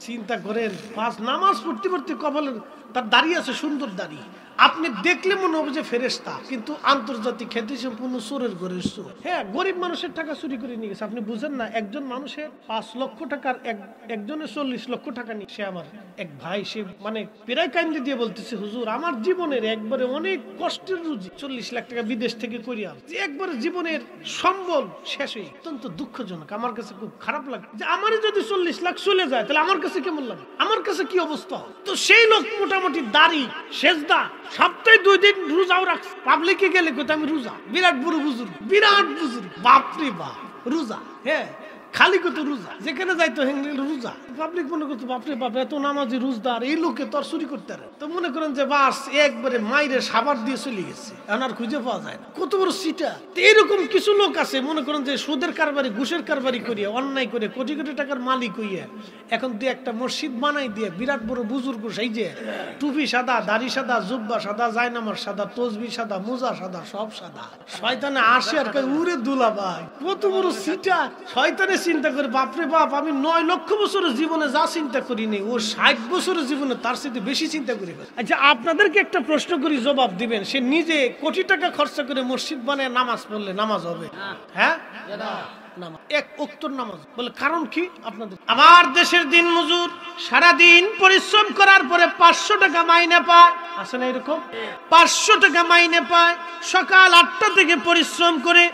চিন্তা করেন, পাঁচ নামাজ পড়তে পড়তে কবলেন তার দাঁড়িয়ে আছে সুন্দর দাঁড়িয়ে আপনি দেখলে মনে হবে যে ফেরেস্তা কিন্তু আন্তর্জাতিক খ্যাতি সম্পূর্ণ চোরের ঘরের চোর। হ্যাঁ গরিব মানুষের টাকা চুরি করে নিয়ে গেছে। আপনি বুঝেন না, একজন মানুষের পাঁচ লক্ষ টাকার একজনের চল্লিশ লক্ষ টাকা নিয়ে, সে আমার এক ভাই, সে মানে প্রায় কাইন্দি দিয়ে বলতেছে, হুজুর, আমার জীবনের একবারে অনেক কষ্টের রুজি, চল্লিশ লাখ টাকা বিদেশ থেকে করিয়া যে একবারে জীবনের সম্বল শেষ হয়ে অত্যন্ত দুঃখজনক, আমার কাছে খুব খারাপ লাগে যে আমারই যদি চল্লিশ লাখ চলে যায়, তাহলে আমার কাছে কেমন লাগে? আমার কাছে কি অবস্থা? তো সেই লোক মোটামুটি দাড়ি, সেজদা সপ্তাহে দুই দিন রোজাও রাখছে। পাবলিকে গেলে কোথায় আমি রোজা। বিরাট বড় বুজুর্গ। বিরাট বুজুর্গ। বাপরে বাপ, রোজা। হ্যাঁ। খালি কত রোজা? যেখানে যাইতো হেঙ্গেল রোজা। পাবলিক মনে করতো, বাপরে বাপ, এত নামাজি রোজদার, এই লোকে তোর চুরি করতে তো মনে করেন যে, বাস, একবারে মাইরে সাবার দিয়ে চলে গেছে। এখন খুঁজে পাওয়া যায় না। কত বড় সিটা। এরকম কিছু লোক আছে, মনে করেন যে, সুদের কারবারি, ঘুষের কারবারি করিয়া, অন্যায় করে কোটি কোটি টাকার মালিক হইয়া, এখন দিয়ে একটা মসজিদ বানাই দিয়ে, বিরাট বড় বুজুর্গ সেই যে টুপি সাদা, দাড়ি সাদা, জুব্বা সাদা, জায়নামার সাদা, তসবি সাদা, মোজা সাদা, সব সাদা। শয়তানে আসে আর কয়, উরে দুলা ভাই কত বড় সিটা! শয়তানে চিন্তা করে বাপরে বাপ আমি নয় লক্ষ বছরের জীবনে যা চিন্তা করিনি ও ষাট বছরের জীবনে তার সাথে বেশি চিন্তা করি। আচ্ছা আপনাদেরকে একটা প্রশ্ন করি জবাব দিবেন। সে নিজে কোটি টাকা খরচা করে মসজিদ বানায় নামাজ পড়লে নামাজ হবে? হ্যাঁ? নামাজ। এক উত্তর নামাজ। বলে কারণ কি? আপনাদের আমার দেশের দিন মজুর সারা দিন পরিশ্রম করার পরে পাঁচশো টাকা মাইনে পায়। আছে না এরকম? পাঁচশো টাকা মাইনে পায় সকাল আটটা থেকে পরিশ্রম করে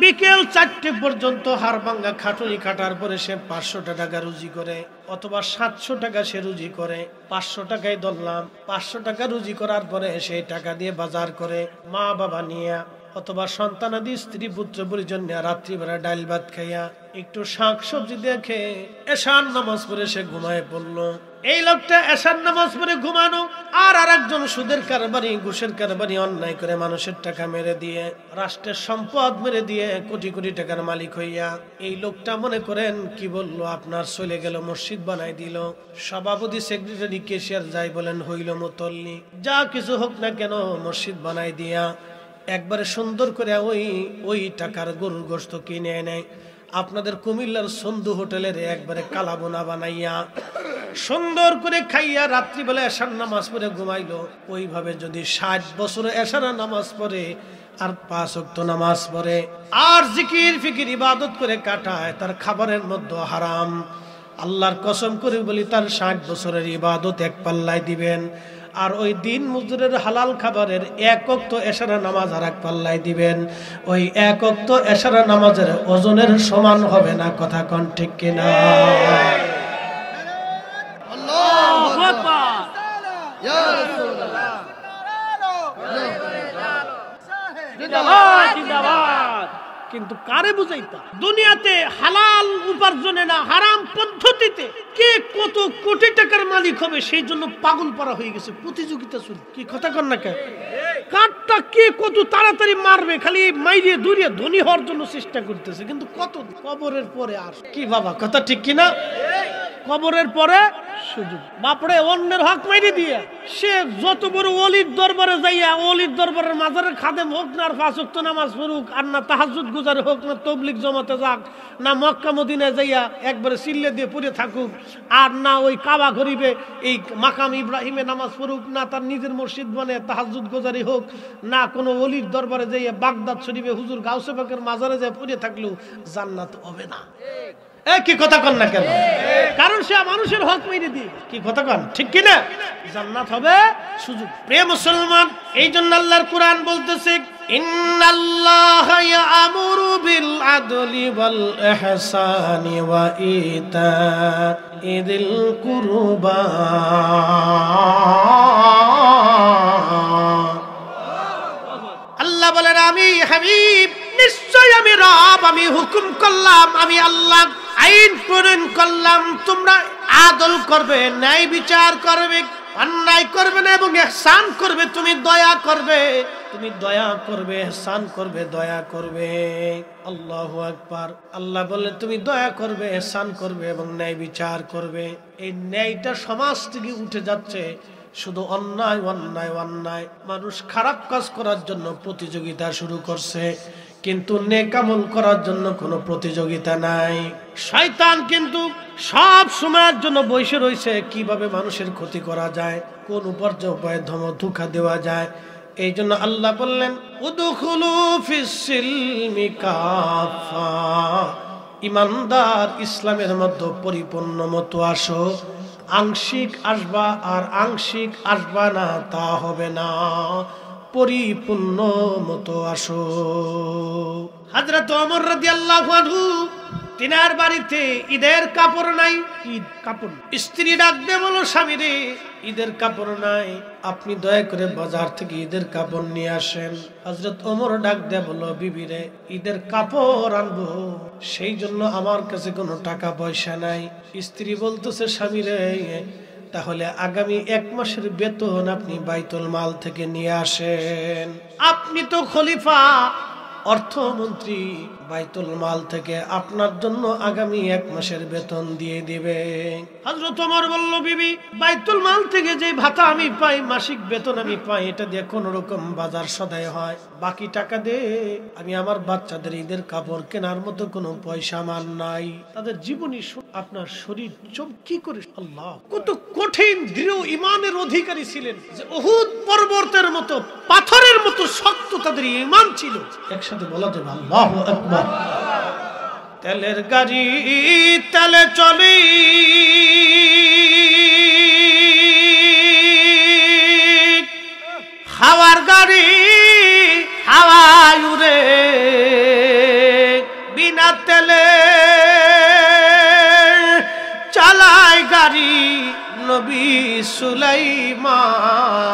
বিকেল চারটে পর্যন্ত হাড় ভাঙ্গা খাটুনি খাটার পরে সে পাঁচশো টাকা রুজি করে, অথবা সাতশো টাকা সে রুজি করে। পাঁচশো টাকায় ধরলাম, পাঁচশো টাকা রুজি করার পরে সেই টাকা দিয়ে বাজার করে মা বাবা নিয়ে, অথবা সন্তানাদি স্ত্রী, পুত্র, পরিজন রাত্রিবেলা ডাইল ভাত খাইয়া একটু শাক সবজি দেখে এশান নামাজ পড়ে সে ঘুমায় পড়ল। এই লোকটা এশান নামাজ পড়ে ঘুমানো, আর আরেকজন সুদের কারবারি, ঘুষের কারবারি অন্যায় করে মানুষের টাকা মেরে দিয়ে, রাষ্ট্রের সম্পদ মেরে দিয়ে কোটি কোটি টাকার মালিক হইয়া এই লোকটা মনে করেন, কি বলল? আপনার চলে গেল, মসজিদ বানাই দিল। সভাপতি, সেক্রেটারি, কেশিয়ার যাই বলেন, হইল মতল্লি। যা কিছু হোক না কেন, মসজিদ বানাই দিয়া একবারে সুন্দর করে ওই ওই টাকার গরুর গোস্ত কিনে নেয় আপনাদের কুমিল্লার সন্ধু হোটেলের একবারে কালাবোনা বানাইয়া সুন্দর করে খাইয়া রাত্রিবেলা এসার নামাজ পড়ে ঘুমাইলো। ওইভাবে যদি ষাট বছরে এসারা নামাজ পড়ে, আর পাঁচ অক্ত নামাজ পড়ে, আর জিকির ফিকির ইবাদত করে কাটায়, তার খাবারের মধ্যে হারাম। আল্লাহর কসম করে বলি, তার ষাট বছরের ইবাদত এক পাল্লায় দিবেন, আর ওই দিন মজুরের হালাল খাবারের এক অক্ত এশারা নামাজ আর এক পাল্লায় দিবেন। ওই এক অক্ত এশারা নামাজের ওজনের সমান হবে না, কথা কন ঠিক কিনা আল্লাহু আকবার ইয়া রাসূলুল্লাহ জিন্দাবাদ জিন্দাবাদ কিন্তু কারে বুঝাইতা? দুনিয়াতে হালাল উপার্জনে না, হারাম পদ্ধতিতে কে কত কোটি টাকার মালিক হবে, সেই জন্য পাগল পারা হয়ে গেছে প্রতিযোগিতা শুরু। কি কথা কর না কে কাঠটা কে কত তাড়াতাড়ি মারবে, খালি মাইরিয়ে দূরিয়ে ধনী হওয়ার জন্য চেষ্টা করতেছে, কিন্তু কত কবরের পরে আর কি বাবা, কথা ঠিক কিনা? কবরের পরে সুযোগ। বাপরে, অন্যের হক মাইরে দিয়ে। সে যত বড় অলির দরবারে যাইয়া, অলির দরবারের মাজারের খাদেম হোক না আর ওয়াক্ত নামাজ পড়ুক, আর না তাহাজুদ গুজার হোক, না তবলিক জমাতে যাক, না মক্কা মদিনায় যাইয়া একবারে সিল্লে দিয়ে পড়ে থাকুক, আর না ওই কাবা ঘরিবে এই মাকাম ইব্রাহিমে নামাজ পড়ুক, না তার নিজের মসজিদ মানে তাহাজুদ গোজারি হোক, না কোনো অলির দরবারে যাইয়া বাগদাদ শরীফে হুজুর গাউসে পাকের মাজারে যায় পড়ে থাকলেও জান্নাত হবে না। কি কথা কন না কেন? কারণ সে মানুষের হক মেরে দিয়ে। কি কথা কন? ঠিক কি না? জান্নাত হবে সুযোগ। প্রিয় মুসলমান এই জন্য আল্লাহর কোরআন বলতেছে ইন্নাল্লাহ ইয়ামুরু বিল আদলি ওয়াল ইহসানি ওয়া ইতাইদিল কুরবা। আল্লাহ বলেন আমি হাবিব নিশ্চয় আমি রব আমি হুকুম করলাম আমি আল্লাহ আইন প্রণয়ন করলাম, তোমরা আদল করবে, ন্যায় বিচার করবে, অন্যায় করবে না এবং এহসান করবে, তুমি দয়া করবে। তুমি দয়া করবে, এহসান করবে, দয়া করবে। আল্লাহ আকবার। আল্লাহ বলে তুমি দয়া করবে, এহসান করবে এবং ন্যায় বিচার করবে। এই ন্যায়টা সমাজ থেকে উঠে যাচ্ছে, শুধু অন্যায় অন্যায় অন্যায়। মানুষ খারাপ কাজ করার জন্য প্রতিযোগিতা শুরু করছে, কিন্তু নেকামল করার জন্য কোনো প্রতিযোগিতা নাই। শয়তান কিন্তু সব সময়ের জন্য বসে রয়েছে। কীভাবে মানুষের ক্ষতি করা যায়? কোন উপার্জ উপায়ে ধম ধোকা দেওয়া যায়? এই জন্য আল্লাহ বললেন ইমানদার ইসলামের মধ্যে পরিপূর্ণ মতো আসো। আংশিক আসবা আর আংশিক আসবা না, তা হবে না। পরিপূর্ণ মতো আসো। হাজরত অমর রাদি আল্লাহ তিনার বাড়িতে ঈদের কাপড় নাই, ঈদ কাপড় স্ত্রী ডাকবে বলো, স্বামী রে, ঈদের কাপড় নাই। আপনি দয়া করে বাজার থেকে ঈদের কাপড় নিয়ে আসেন। হজরত ওমর ডাক দে বলো, বিবি রে, ঈদের কাপড় আনব। সেই জন্য আমার কাছে কোনো টাকা পয়সা নাই। স্ত্রী বলতেছে, স্বামী রে তাহলে আগামী এক মাসের বেতন আপনি বাইতুল মাল থেকে নিয়ে আসেন। আপনি তো খলিফা অর্থমন্ত্রী বাইতুল মাল থেকে আপনার জন্য আগামী এক মাসের বেতন দিয়ে দিবে। হজরত আমার বলল, বিবি, বাইতুল মাল থেকে যে ভাতা আমি পাই, মাসিক বেতন আমি পাই, এটা দিয়ে কোন রকম বাজার সদাই হয়। বাকি টাকা দে আমি আমার বাচ্চাদের ঈদের কাপড় কেনার মতো কোনো পয়সা আমার নাই। তাদের জীবনী আপনার শরীর চোখ কি করে, আল্লাহ, কত কঠিন, দৃঢ় ইমানের অধিকারী ছিলেন যে অহুদ পর্বতের মতো, পাথরের মতো শক্ত তাদের ইমান ছিল। একসাথে বলা যাবে আল্লাহ আকবার। তেলের গাড়ি, তেলে চলি। হাওয়ার গাড়ি, হাওয়ায় উড়ে। বিনা তেলে চালায় গাড়ি নবী সুলাইমান।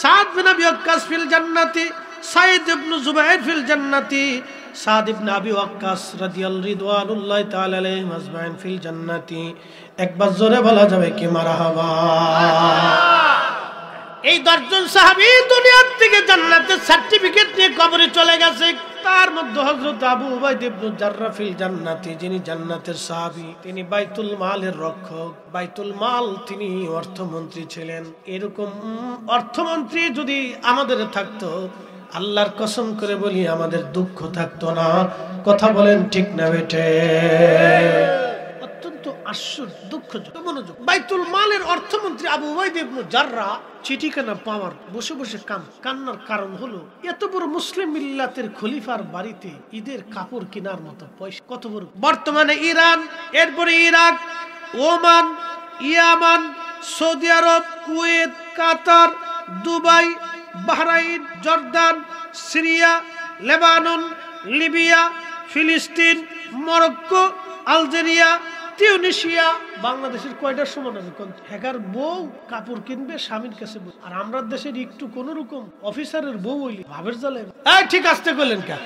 সাদ বিন আবি ওয়াক্কাস ফিল জান্নাতি সাইদ ইবনু জুবাইর ফিল জান্নাতি, সাদ ইবনে আবি ওয়াক্কাস রাদিয়াল্লাহু রিদওয়ানুল্লাহি তাআলা আলাইহিম আজমাইন ফিল জান্নাতি। একবার জোরে বলা যাবে কি মারহাবা এই দশজন সাহাবী দুনিয়ার থেকে জান্নাতের সার্টিফিকেট নিয়ে কবরে চলে গেছে। তার মধ্যে হজরত আবু উবাইদ ইবনে জাররাফিল জান্নাতি, যিনি জান্নাতের সাহাবী, তিনি বাইতুল মালের রক্ষক। বাইতুল মাল তিনি অর্থমন্ত্রী ছিলেন। এরকম অর্থমন্ত্রী যদি আমাদের থাকতো, আল্লাহর কসম করে বলি আমাদের দুঃখ থাকতো না। কথা বলেন ঠিক না বেটে বাইতুল মালের অর্থমন্ত্রী আবু পাওয়ার, বসে কাম কান্নার কারণ হলো মুসলিম খলিফার বাড়িতে ঈদের কাপড় কেনার মতো পয়সা বর্তমানে ইরান, এরপরে Iraq, Oman, Yemen, Saudi Arab, Kuwait, Qatar, Dubai, Bahrain, Jordan, Syria, Lebanon, Libya, ফিলিস্তিন, মরক্কো, আলজেরিয়া টিউনিশিয়া বাংলাদেশের কয়টার সমান আছে হ্যাকার বউ কাপড় কিনবে, স্বামীর কাছে আর আমরা দেশের একটু কোন রকম অফিসারের বউ হইলি ভাবের এই ঠিক আসতে করলেন কা?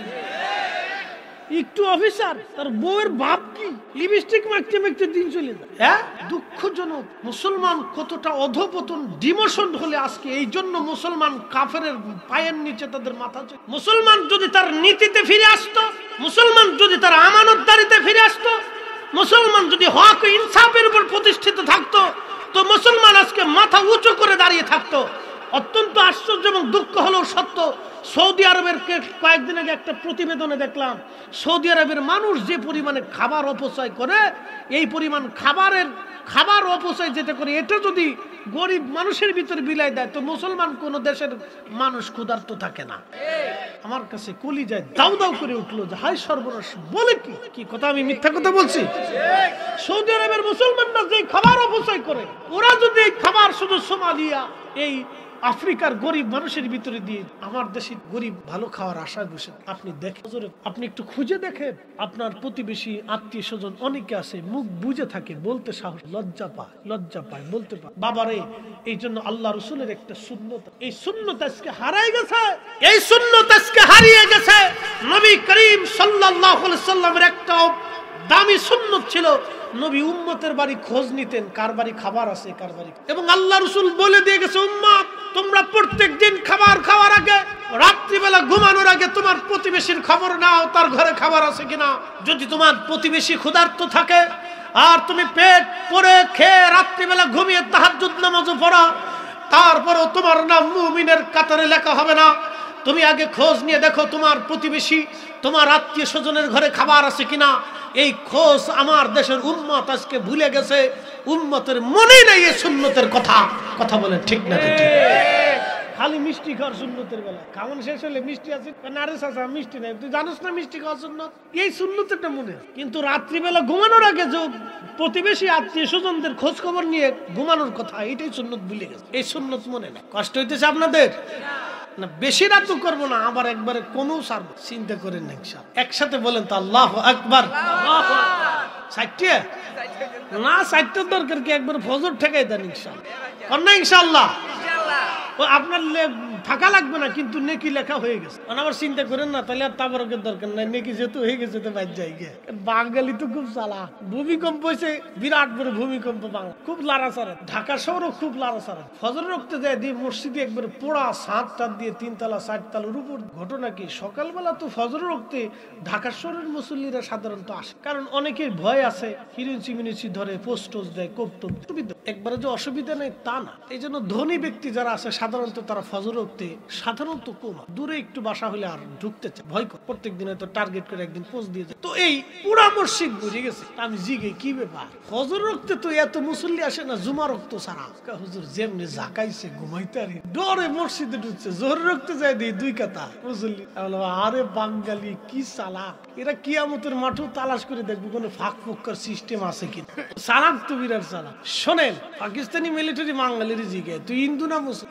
একটু অফিসার, তার বউয়ের বাপ কি? লিপস্টিক মাখতে মাখতে দিন চলে যায়। হ্যাঁ? দুঃখজনক, মুসলমান কতটা অধপতন, ডিমোশন হলে আজকে এই জন্য মুসলমান কাফের পায়ের নিচে তাদের মাথা চলে। মুসলমান যদি তার নীতিতে ফিরে আসতো, মুসলমান যদি তার আমানত আমানতদারিতে ফিরে আসতো মুসলমান যদি হক ইনসাফের উপর প্রতিষ্ঠিত থাকতো, তো মুসলমান আজকে মাথা উঁচু করে দাঁড়িয়ে থাকতো। অত্যন্ত আশ্চর্য এবং দুঃখ হলেও সত্য, সৌদি আরবের কয়েকদিন আগে একটা প্রতিবেদনে দেখলাম, সৌদি আরবের মানুষ যে পরিমাণে খাবার অপচয় করে, এই পরিমাণ খাবারের খাবার অপচয় যেটা করে, এটা যদি গরিব মানুষের ভিতরে বিলাই দেয়, তো মুসলমান কোন দেশের মানুষ ক্ষুধার্ত থাকে না। আমার কাছে কলি যায় দাউ দাউ করে উঠল যে হাই সর্বনাশ, বলে কি? কি কথা? আমি মিথ্যা কথা বলছি? সৌদি আরবের মুসলমানরা যে খাবার অপচয় করে, ওরা যদি এই খাবার শুধু সোমালিয়া, এই আফ্রিকার গরিব মানুষের ভিতরে দিয়ে আমার দেশের গরিব ভালো খাওয়ার আশায় বসে। আপনি দেখেন। আপনি একটু খুঁজে দেখেন। আপনার প্রতিবেশী, আত্মীয় স্বজন অনেকে আছে, মুখ বুঝে থাকে, বলতে সাহস, লজ্জা পায় লজ্জা পায়, বলতে পায়। বাবারে, এই জন্য আল্লাহ রসুলের একটা শূন্যত এই শূন্যতা আজকে হারাই গেছে। এই শূন্যতা আজকে হারিয়ে গেছে। নবী করিম আলাইহি সাল্লামের একটা দামি সুন্নত ছিল। নবী উম্মতের বাড়ি খোঁজ নিতেন, কার বাড়ি খাবার আছে, কার বাড়ি এবং আল্লাহ রসুল বলে দিয়ে গেছে, উম্মত, তোমরা প্রত্যেক দিন খাবার খাওয়ার আগে, রাত্রিবেলা ঘুমানোর আগে তোমার প্রতিবেশীর খবর নাও, তার ঘরে খাবার আছে কিনা। যদি তোমার প্রতিবেশী ক্ষুধার্ত থাকে, আর তুমি পেট পরে খেয়ে রাত্রিবেলা ঘুমিয়ে তাহাজ্জুদ নামাজও পড়া, তারপরেও তোমার নাম মুমিনের কাতারে লেখা হবে না। তুমি আগে খোঁজ নিয়ে দেখো, তোমার প্রতিবেশী, তোমার আত্মীয় স্বজনের ঘরে খাবার আছে কিনা। এই খোঁজ আমার দেশের উম্মত আজকে ভুলে গেছে। উম্মতের মনে নেই এই সুন্নতের কথা। কথা বলে ঠিক না খালি মিষ্টি খাওয়ার সুন্নতের বেলা। খাওয়ান শেষ হলে মিষ্টি আছে। না রে চাচা, মিষ্টি নাই। তুই জানিস না মিষ্টি খাওয়ার সুন্নত? এই সুন্নতেরটা মনে কিন্তু রাত্রিবেলা ঘুমানোর আগে যে প্রতিবেশী আত্মীয় স্বজনদের খোঁজ খবর নিয়ে ঘুমানোর কথা এটাই সুন্নত ভুলে গেছে। এই সুন্নত মনে নেই। কষ্ট হইতেছে আপনাদের? না, বেশি রাত করব না, আবার একবারে কমেও সারবো চিন্তা করেন না। একসাথে বলেন তো, আল্লাহ একবার ষাটটি না ষাটটার দরকার কি একবার ফজর ঠেকাই দেন ইনশাল্লাহ কন্যা ইনশাল্লাহ ও আপনার থাকা লাগবে না, কিন্তু নেকি লেখা হয়ে গেছে। আবার চিন্তা করেন না, তাহলে আর তাবারকের দরকার নাই, নেকি যেহেতু হয়ে গেছে তো বাদ যাই গে। বাঙালি তো খুব চালা। ভূমিকম্প হয়েছে, বিরাট বড় ভূমিকম্প বাংলা। খুব লাড়াচাড়া। ঢাকা শহরও খুব লাড়াচাড়া। ফজর রক্তে যায় দিয়ে মসজিদে একবার পোড়া সাত টাত দিয়ে তিনতলা চার তালার উপর। ঘটনা কি? সকালবেলা তো ফজর রক্তে ঢাকা শহরের মুসল্লিরা সাধারণত আসে। কারণ অনেকের ভয় আছে হিরুঞ্চি মিনুচি ধরে পোস্ট দেয়, কোপ টোপ একবারে যে অসুবিধা নেই তা না। এই জন্য ধনী ব্যক্তি যারা আছে সাধারণত তারা ফজর উঠতে সাধারণত কম। দূরে একটু বাসা হলে আর ঢুকতে চায়, ভয় করে। প্রত্যেক দিনে তো টার্গেট করে একদিন পোস্ট দিয়ে যায়। তো এই পুরা মসজিদ বুঝে গেছে। আমি জিগে, কি ব্যাপার? ফজর রক্তে তো এত মুসল্লি আসে না জুমা রক্ত ছাড়া। হুজুর, যেমনি জাকাইছে ঘুমাইতে আরে ডরে মসজিদে ঢুকছে জোর রক্তে যায় দিই দুই কাতা। মুসল্লি আরে বাঙালি, কি চালাক এরা কিয়ামতের মাঠও তালাশ করে দেখব কোনো ফাঁক ফুক্কার সিস্টেম আছে কি চালাক তো বিরাট চালাক শোনেন, পাকিস্তানি মিলিটারি বাঙালির জিগে, তুই হিন্দু না মুসুক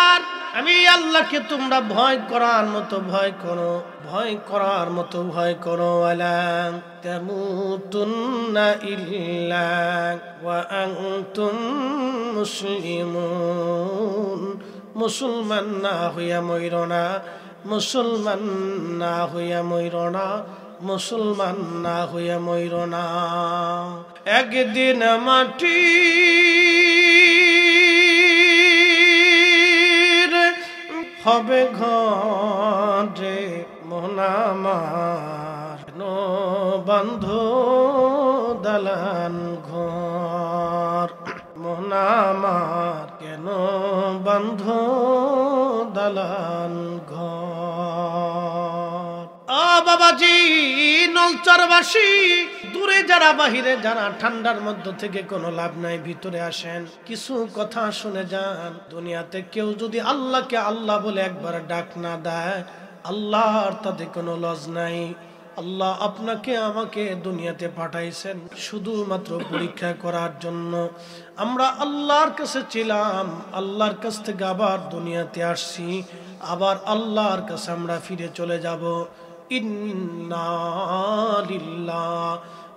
আল্লাহকে তোমরা ভয় করার মতো ভয় করো, ভয় করার মতো ভয় করো। মুসলিমুন না হইয়া মইর না, মুসলমান না হইয়া মইর না, মুসলমান না হইয়া মইর না। একদিন মাটি হবে ঘরে মোনামার বন্ধ দালান ঘর। মোনামার কেন বন্ধ দালান ঘর? ও বাবাজি নলচরবাসী দূরে যারা বাহিরে, যারা ঠান্ডার মধ্য থেকে কোনো লাভ নাই, ভিতরে আসেন। কিছু কথা শুনে যান। দুনিয়াতে কেউ যদি আল্লাহকে আল্লাহ বলে একবার ডাক না দেয় আল্লাহর তাতে কোনো লজ নাই। আল্লাহ আপনাকে আমাকে দুনিয়াতে পাঠাইছেন শুধুমাত্র পরীক্ষা করার জন্য। আমরা আল্লাহর কাছে ছিলাম, আল্লাহর কাছ থেকে আবার দুনিয়াতে আসছি, আবার আল্লাহর কাছে আমরা ফিরে চলে যাব। ইন্না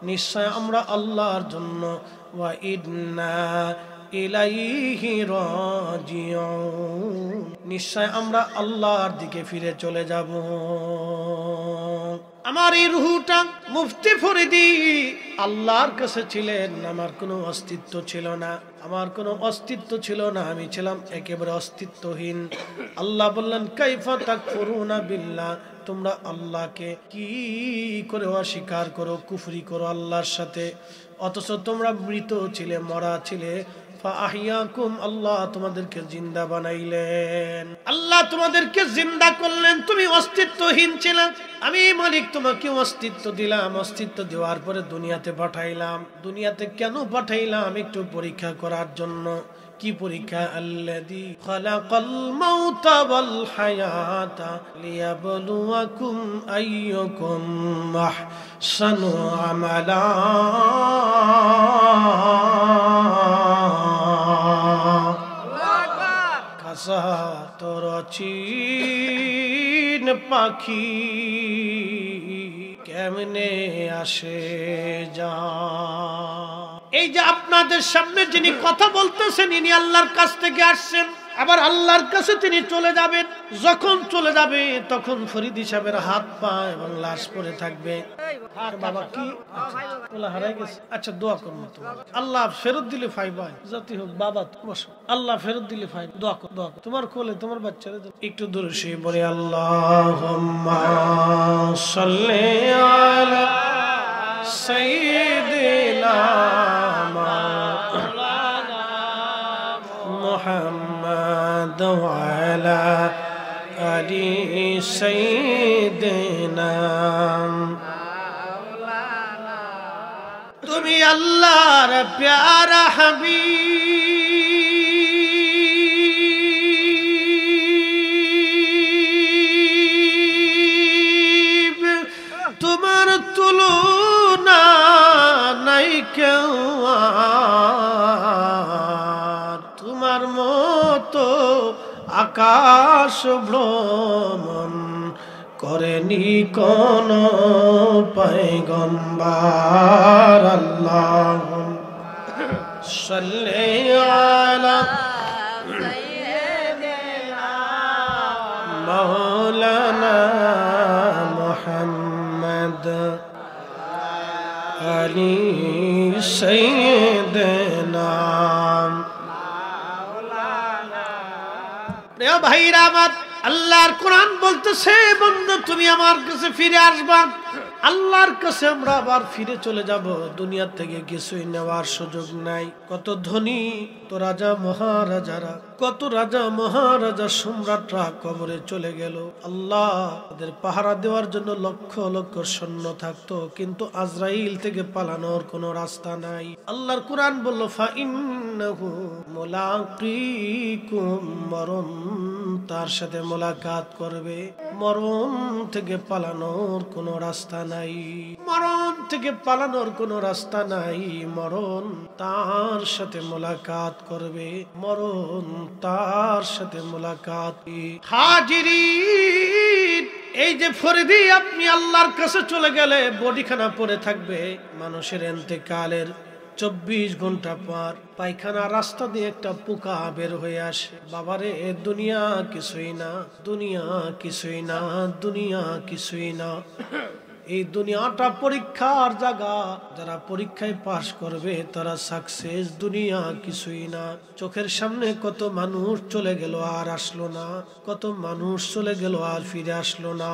নিশ্চয় আমরা আল্লাহর জন্য। ওয়া ইন্না ইলাইহি নিশ্চয় আমরা আল্লাহর দিকে ফিরে চলে যাব। আমার এই রুহুটা মুফতি ফরিদি আল্লাহর কাছে ছিলেন, আমার কোনো অস্তিত্ব ছিল না। আমার কোনো অস্তিত্ব ছিল না, আমি ছিলাম একেবারে অস্তিত্বহীন। আল্লাহ বললেন, কাইফা তাকফুরুনা বিল্লাহ? তোমরা আল্লাহকে কি করে অস্বীকার করো, কুফরি করো আল্লাহর সাথে? অথচ তোমরা মৃত ছিলে, মরা ছিলে। আল্লাহ তোমাদেরকে জিন্দা বানাইলেন। আল্লাহ তোমাদেরকে জিন্দা করলেন, তুমি অস্তিত্বহীন আমি মালিক, তোমাকে অস্তিত্ব দিলাম, অস্তিত্ব দেওয়ার পরে দুনিয়াতে পাঠাইলাম। দুনিয়াতে কেন পাঠাইলাম একটু পরীক্ষা করার জন্য? কি পরীক্ষা? আল্লাযী খালাকাল আমালা। তোর চিন পাখি কেমনে আসে যা? এই যে আপনাদের সামনে যিনি কথা বলতেছেন, ইনি আল্লাহর কাছ থেকে আসছেন। আবার আল্লাহর কাছে তিনি চলে যাবেন। যখন চলে যাবে তখন ফরিদ সাহেবের হাত পা এবং লাশ পরে থাকবে। আর বাবা কি? আচ্ছা, আচ্ছা দোয়া আল্লাহ ফেরত দিলে হোক বাবা আল্লাহ ফেরত দিলে দোয়া তোমার কোলে তোমার একটু দূরে সে বলে আল্লাহ সাল্লি محمد وعلى آل سيدنا তুমি আল্লাহর প্যারা হাবিব আকাশ ভ্রমণ করেনি কোন পয়গম্বার আল্লাহ সাল্লি আলা مولانا محمد علي سيدنا ভাইরা আমার আল্লাহর কোরআন বলতেছে বন্ধু তুমি আমার কাছে ফিরে আসবা। আল্লাহর কাছে আমরা আবার ফিরে চলে যাব। দুনিয়ার থেকে কিছুই নেওয়ার সুযোগ নাই। কত ধনী তো রাজা মহারাজারা, কত রাজা মহারাজা সম্রাটরা কবরে চলে গেল। আল্লাহ তাদের পাহারা দেওয়ার জন্য লক্ষ লক্ষ সৈন্য থাকতো, কিন্তু আজরাইল থেকে পালানোর কোনো রাস্তা নাই। আল্লাহর কোরআন বলল মরণ তার সাথে মোলাকাত করবে। মরণ থেকে পালানোর কোনো রাস্তা নাই মরণ থেকে পালানোর কোনো রাস্তা নাই। মরণ তার সাথে মোলাকাত করবে। মরণ তার সাথে মোলাকাত। হাজিরি এই যে ফরিদি, আপনি আল্লাহর কাছে চলে গেলে বডিখানা পড়ে থাকবে। মানুষের এন্তেকালের চব্বিশ ঘণ্টা পর পায়খানা রাস্তা দিয়ে একটা পোকা বের হয়ে আসে। বাবারে, দুনিয়া কিছুই না, দুনিয়া কিছুই না, দুনিয়া কিছুই না। এই দুনিয়াটা পরীক্ষার জায়গা। যারা পরীক্ষায় পাশ করবে, তারা সাকসেস দুনিয়া কিছুই না। চোখের সামনে কত মানুষ চলে গেল আর আসলো না। কত মানুষ চলে গেল আর ফিরে আসলো না।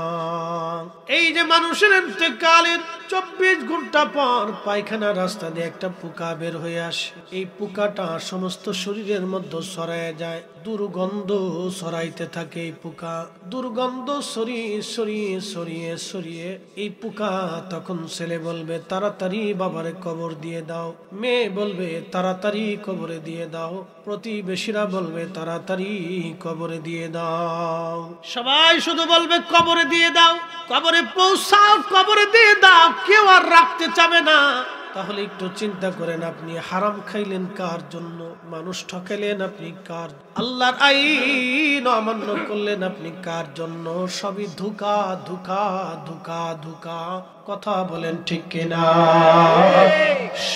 এই যে মানুষের কালের চব্বিশ ঘণ্টা পর পায়খানা রাস্তা দিয়ে একটা পোকা বের হয়ে আসে। এই পোকাটা সমস্ত শরীরের মধ্যে ছড়ায় যায়। দুর্গন্ধ সরাইতে থাকে এই পোকা। দুর্গন্ধ সরিয়ে সরিয়ে সরিয়ে সরিয়ে এই পোকা তখন ছেলে বলবে, তাড়াতাড়ি বাবারে কবর দিয়ে দাও। মেয়ে বলবে, তাড়াতাড়ি কবরে দিয়ে দাও। প্রতিবেশীরা বলবে, তাড়াতাড়ি কবরে দিয়ে দাও। সবাই শুধু বলবে, কবরে দিয়ে দাও। কবরে পৌঁছাও, কবরে দিয়ে দাও। কেউ আর রাখতে চাবে না। তাহলে একটু চিন্তা করেন আপনি, হারাম খাইলেন কার জন্য? মানুষ ঠকাইলেন আপনি কার? আল্লাহর আইন অমান্য করলেন আপনি কার জন্য? সবই ধুকা ধুকা ধুকা, ধোকা। কথা বলেন ঠিক কিনা?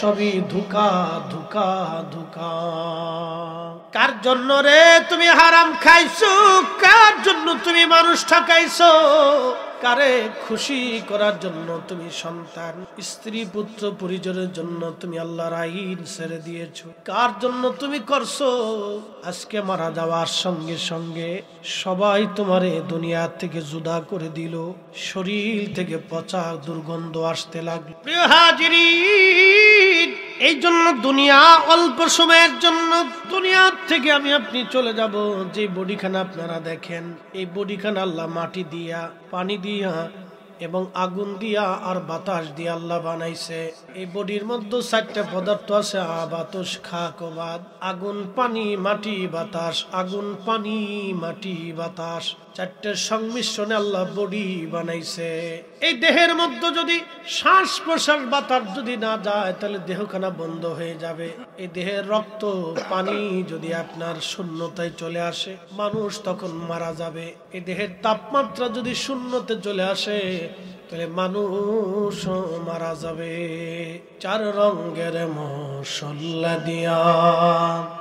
সবই ধোকা ধোকা ধোকা। কার জন্য রে তুমি হারাম খাইছো? কার জন্য তুমি মানুষ ঠকাইছো? কারে খুশি করার জন্য তুমি সন্তান? স্ত্রী, পুত্র, পরিজনের জন্য তুমি আল্লাহর আইন ছেড়ে দিয়েছ। কার জন্য তুমি করছ? আজকে মারা যাওয়ার সঙ্গে সঙ্গে সবাই তোমারে দুনিয়া থেকে জুদা করে দিল। শরীর থেকে পচা দুর্গন্ধ আসতে লাগল। প্রিয় হাজিরিন, এই জন্য দুনিয়া অল্প সময়ের জন্য দুনিয়ার থেকে আমি আপনি চলে যাব। যে বডিখানা আপনারা দেখেন, এই বডিখানা আল্লাহ মাটি দিয়া, পানি দিয়া এবং আগুন দিয়া আর বাতাস দিয়া আল্লাহ বানাইছে। এই বডির মধ্যে চারটা পদার্থ আছে, আ, বাতাস, খা, কবাদ। আগুন, পানি, মাটি, বাতাস। আগুন, পানি, মাটি, বাতাস। চারটের সংমিশ্রণে আল্লাহ বডি বানাইছে। এই দেহের মধ্যে যদি শ্বাস প্রশ্বাস বাতাস যদি না যায়, তাহলে দেহখানা বন্ধ হয়ে যাবে। এই দেহের রক্ত, পানি যদি আপনার শূন্যতায় চলে আসে, মানুষ তখন মারা যাবে। এই দেহের তাপমাত্রা যদি শূন্যতে চলে আসে, তাহলে মানুষ মারা যাবে। চার রঙের মশল্লা দিয়া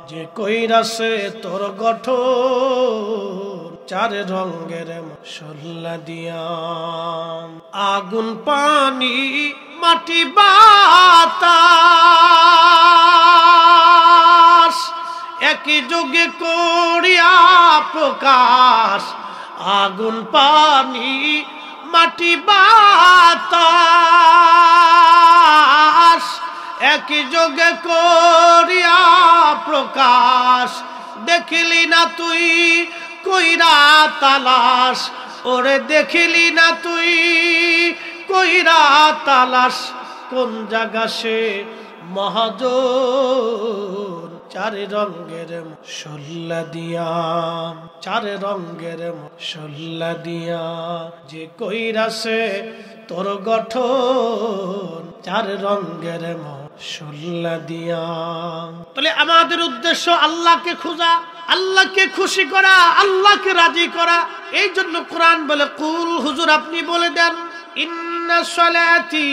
যে কইরা কইরাছে তোর গঠন চার রঙের মশল্লা দিয়া আগুন, পানি, মাটি, বাতাস। একই যুগে করিয়া প্রকাশ। আগুন, পানি, মাটি, বাতাস। একই যোগে করিয়া প্রকাশ। দেখিলি না তুই কইরা তালাশ, ওরে দেখিলি না তুই? কইরা তালাশ, কোন জায়গা সে মহাজন চার রঙের সল্লা দিয়া, চার রঙের সল্লা দিয়া যে কইরাছে তোর গঠন, চার রঙ্গের রঙের তাহলে আমাদের উদ্দেশ্য আল্লাহকে খোঁজা, আল্লাহকে খুশি করা, আল্লাহকে রাজি করা। এই জন্য কোরআন বলে, কুল হুজুর, আপনি বলে দেন, ইন্না সলাতি,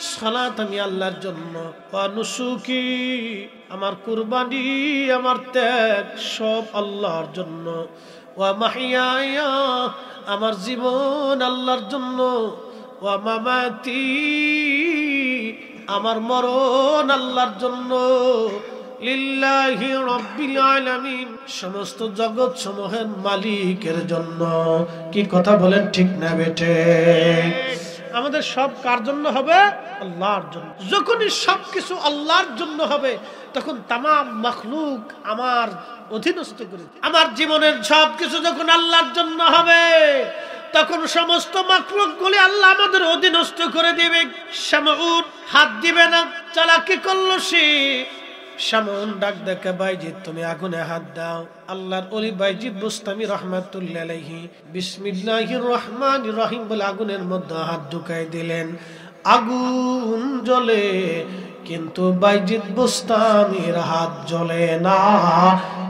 সালাত আমি আল্লাহর জন্য নুসুকি, আমার কুরবানি, আমার ত্যাগ, সব আল্লাহর জন্য। ওয়া মাহিয়া আমার জীবন আল্লাহর জন্য। ওয়া মামাতি আমার মরণ আল্লাহর জন্য। সমস্ত জগৎ সমূহের মালিকের জন্য। কি কথা বলেন ঠিক না বেটে আমাদের সব কার জন্য হবে? আল্লাহর জন্য। যখনই সবকিছু আল্লাহর জন্য হবে, তখন তাম মখলুক আমার অধীনস্থ করে আমার জীবনের সব কিছু যখন আল্লাহর জন্য হবে তখন সমস্ত মাকলুক গুলি আল্লাহ আমাদের অধীনস্থ করে দিবে। শ্যামউন হাত দিবে না, চালাকি করল সে। সামন ডাক দেখে বাইজিৎ তুমি আগুনে হাত দাও। আল্লাহর অলি বাইজিৎ বুস্তামি রহমাতুল্লাহ আলাইহি বিসমিল্লাহির রহমানির রহিম বলে আগুনের মধ্যে হাত ঢুকাই দিলেন। আগুন জ্বলে, কিন্তু বাইজিৎ বুস্তামির হাত জ্বলে না।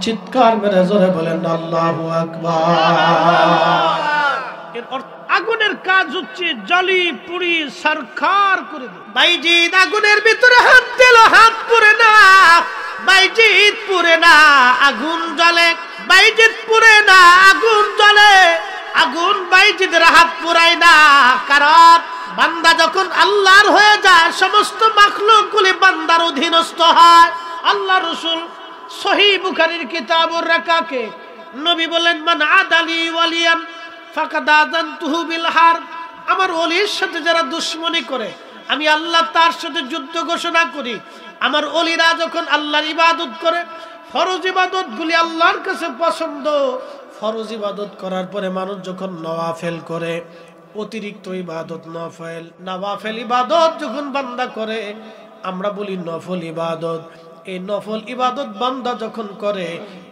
চিৎকার মেরে জোরে বলেন, আল্লাহু আকবার। আগুনের কাজ হচ্ছে জলি পুরি সরকার করে দেবে বাইজিৎ আগুনের ভিতরে হাত দিল, হাত পুরে না। বাইজিৎ পুরে না, আগুন জ্বলে। বাইজিৎ পুরে না, আগুন জ্বলে। আগুন বাইজিদের হাত পুরায় না। কারণ বান্দা যখন আল্লাহর হয়ে যায়, সমস্ত মাখলুকগুলি বান্দার অধীনস্থ হয়। আল্লাহ রসুল সহি বুখারির কিতাবুর রাকাকে নবী বলেন, মান আদালি ওয়ালিয়ান আমার অলির সাথে যারা দুশ্মনী করে, আমি আল্লাহ তার সাথে যুদ্ধ ঘোষণা করি। আমার অলিরা যখন আল্লাহর ইবাদত করে, ফরজ ইবাদত গুলি আল্লাহর কাছে পছন্দ। ফরজ ইবাদত করার পরে মানুষ যখন নওয়াফেল করে, অতিরিক্ত ইবাদত নফেল নওয়াফেল ইবাদত যখন বান্দা করে, আমরা বলি নফল ইবাদত। এই নফল ইবাদত বান্দা যখন করে,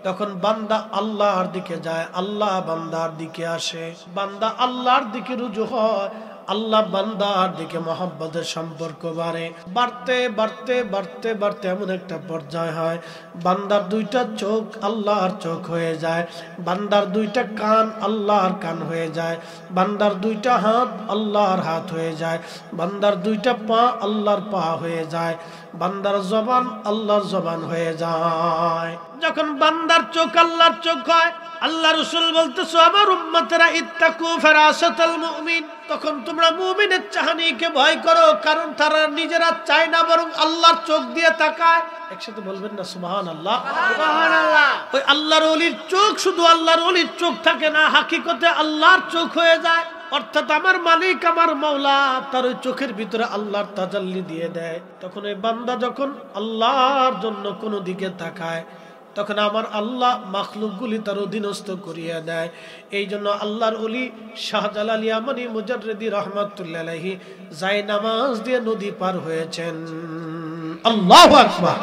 তখন বান্দা আল্লাহর দিকে যায়, আল্লাহ বান্দার দিকে আসে। বান্দা আল্লাহর দিকে রুজু হয়, আল্লাহ বান্দার দিকে মহব্বতের সম্পর্ক বাড়ে। বাড়তে বাড়তে বাড়তে বাড়তে এমন একটা পর্যায় হয়, বান্দার দুইটা চোখ আল্লাহর চোখ হয়ে যায়, বান্দার দুইটা কান আল্লাহর কান হয়ে যায়, বান্দার দুইটা হাত আল্লাহর হাত হয়ে যায়, বান্দার দুইটা পা আল্লাহর পা হয়ে যায় বান্দার জবান আল্লাহর জবান হয়ে যায়। যখন বান্দার চোখ আল্লাহর চোখ হয় আল্লাহ রসুল বলতেছো আমার উম্মতেরা ইত্তাকু ফেরাসাতাল মুমিন। তখন তোমরা মুমিনের চাহানিকে ভয় করো কারণ তারা নিজেরা চায় না বরং আল্লাহর চোখ দিয়ে তাকায়। একসাথে বলবেন না সুবহান আল্লাহ ওই আল্লাহর অলির চোখ শুধু আল্লাহর অলির চোখ থাকে না হাকিকতে আল্লাহর চোখ হয়ে যায়। অর্থাৎ আমার মালিক, আমার মৌলা তার ওই চোখের ভিতরে আল্লাহর তাজাল্লি দিয়ে দেয়। তখন ওই বান্দা যখন আল্লাহর জন্য কোনো দিকে তাকায়, তখন আমার আল্লাহ মাখলুকগুলি তার অধীনস্থ করিয়া দেয়। এই জন্য আল্লাহর অলি শাহজালাল ইয়ামানি মুজাররেদি রহমাতুল্লাহি যাই নামাজ দিয়ে নদী পার হয়েছেন। আল্লাহ আকবার।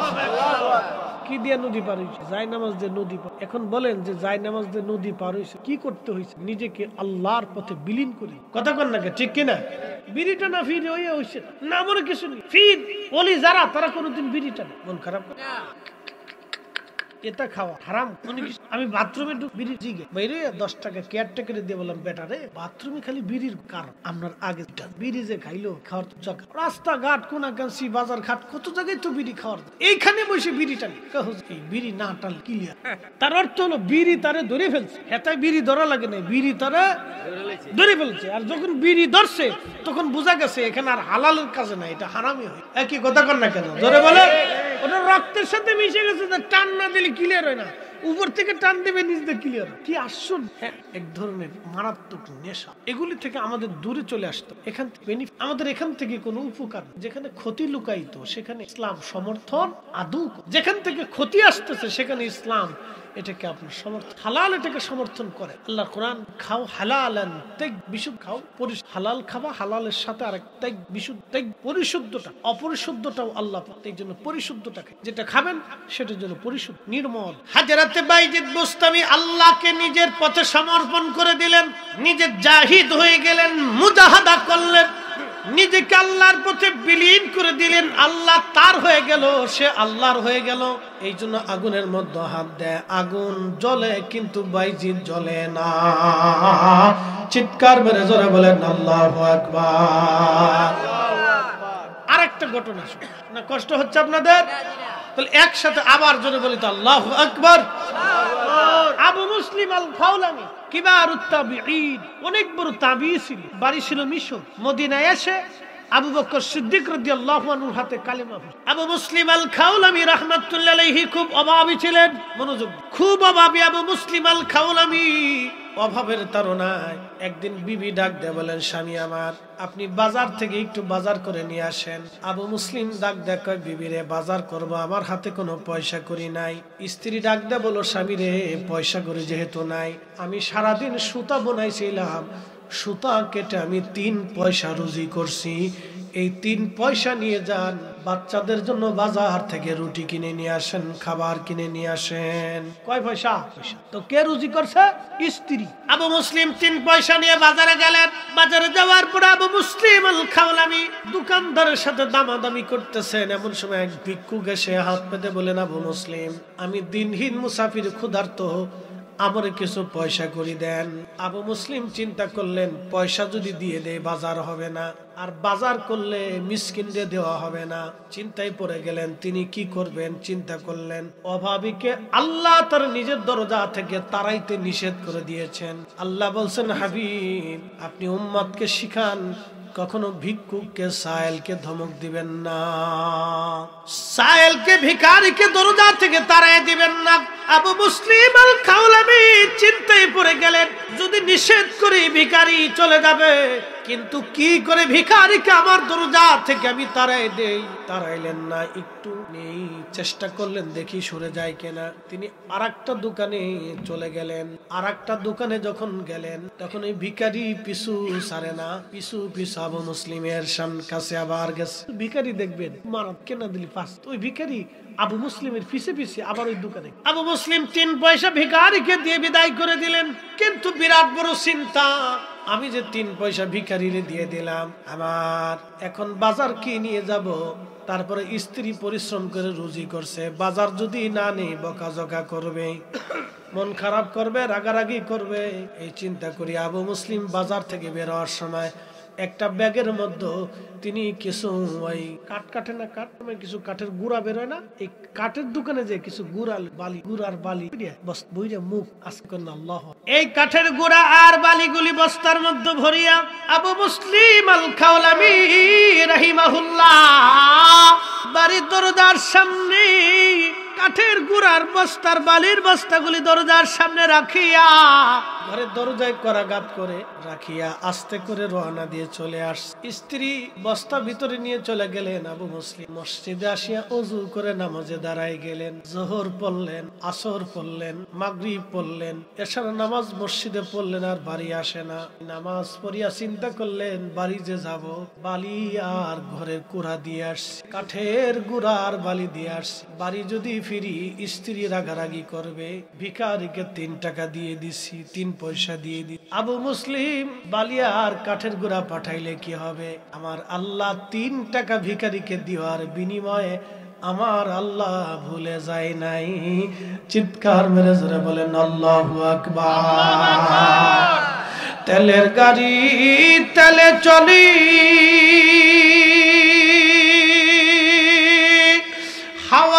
কি দিয়ে নদী পার হয়েছে যাই নামাজ দিয়ে নদী পার এখন বলেন যে যাই নামাজ দিয়ে নদী পার হয়েছে কি করতে হয়েছে নিজেকে আল্লাহর পথে বিলীন করে। কথা কন না ঠিক কিনা? বিড়িটা না ফিরে হয়ে হয়েছে না। মনে কিছু নেই। ফির, বলি যারা, তারা কোনোদিন বিড়িটা না মন খারাপ। এটা খাওয়া। হারাম। মনে কি আমি বাথরুমে বিড়ি জিগে। বাইরে দশ টাকা কেয়ার টেকারে দিয়ে বললাম বেটা রে বাথরুমে খালি বিড়ির কারণ। আপনার আগে বিড়ি যে খাইলো, খাওয়ার তো জায়গা রাস্তাঘাট কোনা কান্সি বাজার ঘাট কত জায়গায় তো বিড়ি খাওয়ার এইখানে বসে বিড়ি টানি এই বিড়ি না টাল ক্লিয়ার তার অর্থ হলো, বিড়ি তারে ধরে ফেলছে। হেতায় বিড়ি ধরা লাগে না বিড়ি তারে ধরে ফেলছে। আর যখন বিড়ি ধরছে, তখন বোঝা গেছে, এখানে আর হালালের কাজে না এটা হারামি হয়। একই কথা কর না কেন? ধরে বলে ওটা রক্তের সাথে মিশে গেছে টান না দিলে ক্লিয়ার হয় না। উপর থেকে টান দেবে নিজেদের ক্লিয়ার কি আশ্চর্য। হ্যাঁ এক ধরনের মারাত্মক নেশা। এগুলি থেকে আমাদের দূরে চলে আসতো এখান থেকে আমাদের এখান থেকে কোনো উপকার যেখানে ক্ষতি লুকাইতো সেখানে ইসলাম সমর্থন আদৌ যেখান থেকে ক্ষতি আসতেছে, সেখানে ইসলাম এটাকে আপনার সমর্থন হালাল এটাকে সমর্থন করে আল্লাহ কোরআন, খাও হালাল বিশুদ্ধ, খাও হালাল খাবা, হালালের সাথে আরেক তেগ বিশুদ্ধ তেগ পরিশুদ্ধটা অপরিশুদ্ধটাও আল্লাহ। এই জন্য পরিশুদ্ধটাকে যেটা খাবেন, সেটার জন্য পরিশুদ্ধ, নির্মল। হাজারাতে বাইজিদ বুস্তামি আল্লাহকে নিজের পথে সমর্পণ করে দিলেন নিজের জাহিদ হয়ে গেলেন, মুজাহাদা করলেন। নিজেকে আল্লাহর পথে বিলীন করে দিলেন। আল্লাহ তার হয়ে গেল, সে আল্লাহর হয়ে গেল। এই জন্য আগুনের মধ্যে হাত দেয়। আগুন জ্বলে, কিন্তু বাইজিৎ জ্বলে না। চিৎকার মেরে জোরে বলেন, আল্লাহ আকবার। আরেকটা ঘটনা শুনুন। না, কষ্ট হচ্ছে আপনাদের? তাহলে একসাথে আবার জোরে বলি তো, আল্লাহ আকবার। আবু মুসলিম আল ফাউলানি কিবার উত্তাবিঈন। অনেক বড় তাবি ছিল। বাড়ি ছিল মিশর। মদিনায় এসে আবু বকর সিদ্দিক রাদিয়াল্লাহু আনহুর হাতে কালেমা। আবু মুসলিম আল খাওলামি রাহমাতুল্লাহি খুব অভাবী ছিলেন। মনোযোগ খুব অভাবী আবু মুসলিম আল খাউলামি অভাবের তারনায় একদিন বিবি ডাক দেয় বলেন, স্বামী আমার, আপনি বাজার থেকে একটু বাজার করে নিয়ে আসেন। আবু মুসলিম ডাক দেয় কয়, বিবি রে, বাজার করব, আমার হাতে কোনো পয়সা করি নাই। স্ত্রী ডাক দেয় বলো স্বামী রে, পয়সা করি যেহেতু নাই, আমি সারাদিন সুতা বোনাইছিলাম। সুতা কেটে আমি তিন পয়সা রুজি করছি। এই তিন পয়সা নিয়ে যান, বাচ্চাদের জন্য বাজার থেকে রুটি কিনে নিয়ে আসেন, খাবার কিনে নিয়ে আসেন। কয় পয়সা? তো কে রুজি করছে? স্ত্রী। আবু মুসলিম তিন পয়সা নিয়ে বাজারে গেলেন। বাজারে যাওয়ার পরে আবু মুসলিম আল খাওলামি দোকানদারের সাথে দামাদামি করতেছেন। এমন সময় এক ভিক্ষুক এসে হাত পেতে বলেন, আবু মুসলিম, আমি দিনহীন মুসাফির ক্ষুধার্ত। আমারে কিছু পয়সা করে দেন। আবু মুসলিম চিন্তা করলেন, পয়সা যদি দিয়ে দেয় বাজার হবে না, আর বাজার করলে মিসকিনরে দেওয়া হবে না। চিন্তায় পড়ে গেলেন, তিনি কি করবেন? চিন্তা করলেন, অভাবীকে আল্লাহ তার নিজের দরজা থেকে তারাইতে নিষেধ করে দিয়েছেন। আল্লাহ বলছেন, হাবিব, আপনি উম্মাদকে শিখান কখনো ভিক্ষুককে সায়েলকে ধমক দিবেন না। সায়েলকে ভিকারিকে দরজা থেকে তারাই দিবেন না। আবু মুসলিম আল খাওলামি চিন্তায় পড়ে গেলেন, যদি নিষেধ করি ভিকারি চলে যাবে কিন্তু কি করে ভিখারিকে আমার দরজা থেকে আমি তাড়াই দেই? তাড়াইলেন না, একটু নেই। চেষ্টা করলেন, দেখি সরে যায় কিনা। তিনি আর দোকানে চলে গেলেন। আর দোকানে যখন গেলেন, তখন এই ভিখারি পিছু সারে না। পিছু পিছু আবু মুসলিমের সাম কাছে আবার গেছে। ভিখারি দেখবেন মারাত কেনা দিলি পাস ওই ভিখারি আবু মুসলিমের পিছে পিছে আবার ওই দোকানে। আবু মুসলিম তিন পয়সা ভিখারিকে দিয়ে বিদায় করে দিলেন, কিন্তু বিরাট বড় চিন্তা, আমি যে তিন পয়সা ভিখারিরে দিয়ে দিলাম আমার এখন বাজার কি নিয়ে যাব? তারপরে স্ত্রী পরিশ্রম করে রুজি করছে, বাজার যদি না নেই, বকাঝকা করবে, মন খারাপ করবে, রাগারাগি করবে। এই চিন্তা করি আবু মুসলিম বাজার থেকে বের হওয়ার সময় একটা ব্যাগের মধ্যে তিনি কিছু ওই কাঠ কাঠে না, কাঠ কিছু কাঠের গুড়া বেরোয় না? এই কাঠের দোকানে যে কিছু গুড়াল বালি, গুড়ার বালি বস বইরে মুখ আজকে আল্লাহ। এই কাঠের গুড়া আর বালিগুলি বস্তার মধ্যে ভরিয়া আবু মুসলিম আল খাওলামি রাহিমাহুল্লাহ বাড়ির দরজার সামনে কাঠের গুড়ার বস্তার বালির বস্তাগুলি দরজার সামনে রাখিয়া, ঘরের দরজায় করাঘাত করে রাখিয়া আস্তে করে রওনা দিয়ে চলে আস স্ত্রী বস্তা ভিতরে নিয়ে চলে গেলেন আবু মুসলিম। মসজিদে আসিয়া অজু করে নামাজে দাঁড়ায় গেলেন। জোহর পড়লেন, আসর পড়লেন, মাগরিব পড়লেন। এছাড়া নামাজ মসজিদে পড়লেন আর বাড়ি আসে না। নামাজ পড়িয়া চিন্তা করলেন, বাড়ি যে যাব? বালি আর ঘরের কুড়া দিয়ে আসছি। কাঠের গুড়া আর বালি দিয়ে আসছি। বাড়ি যদি ফিরি স্ত্রী রাগারাগি করবে। ভিখারিকে তিন টাকা দিয়ে দিছি, তিন পয়সা দিয়ে দি। আবু মুসলিম বালিয়া আর কাঠের গুড়া পাঠাইলে কি হবে? আমার আল্লাহ তিন টাকা ভিখারিকে দেওয়ার বিনিময়ে আমার আল্লাহ ভুলে যায় নাই। চিৎকার মেরে জোরে বলেন, আল্লাহ তেলের গাড়ি তেলে চলি।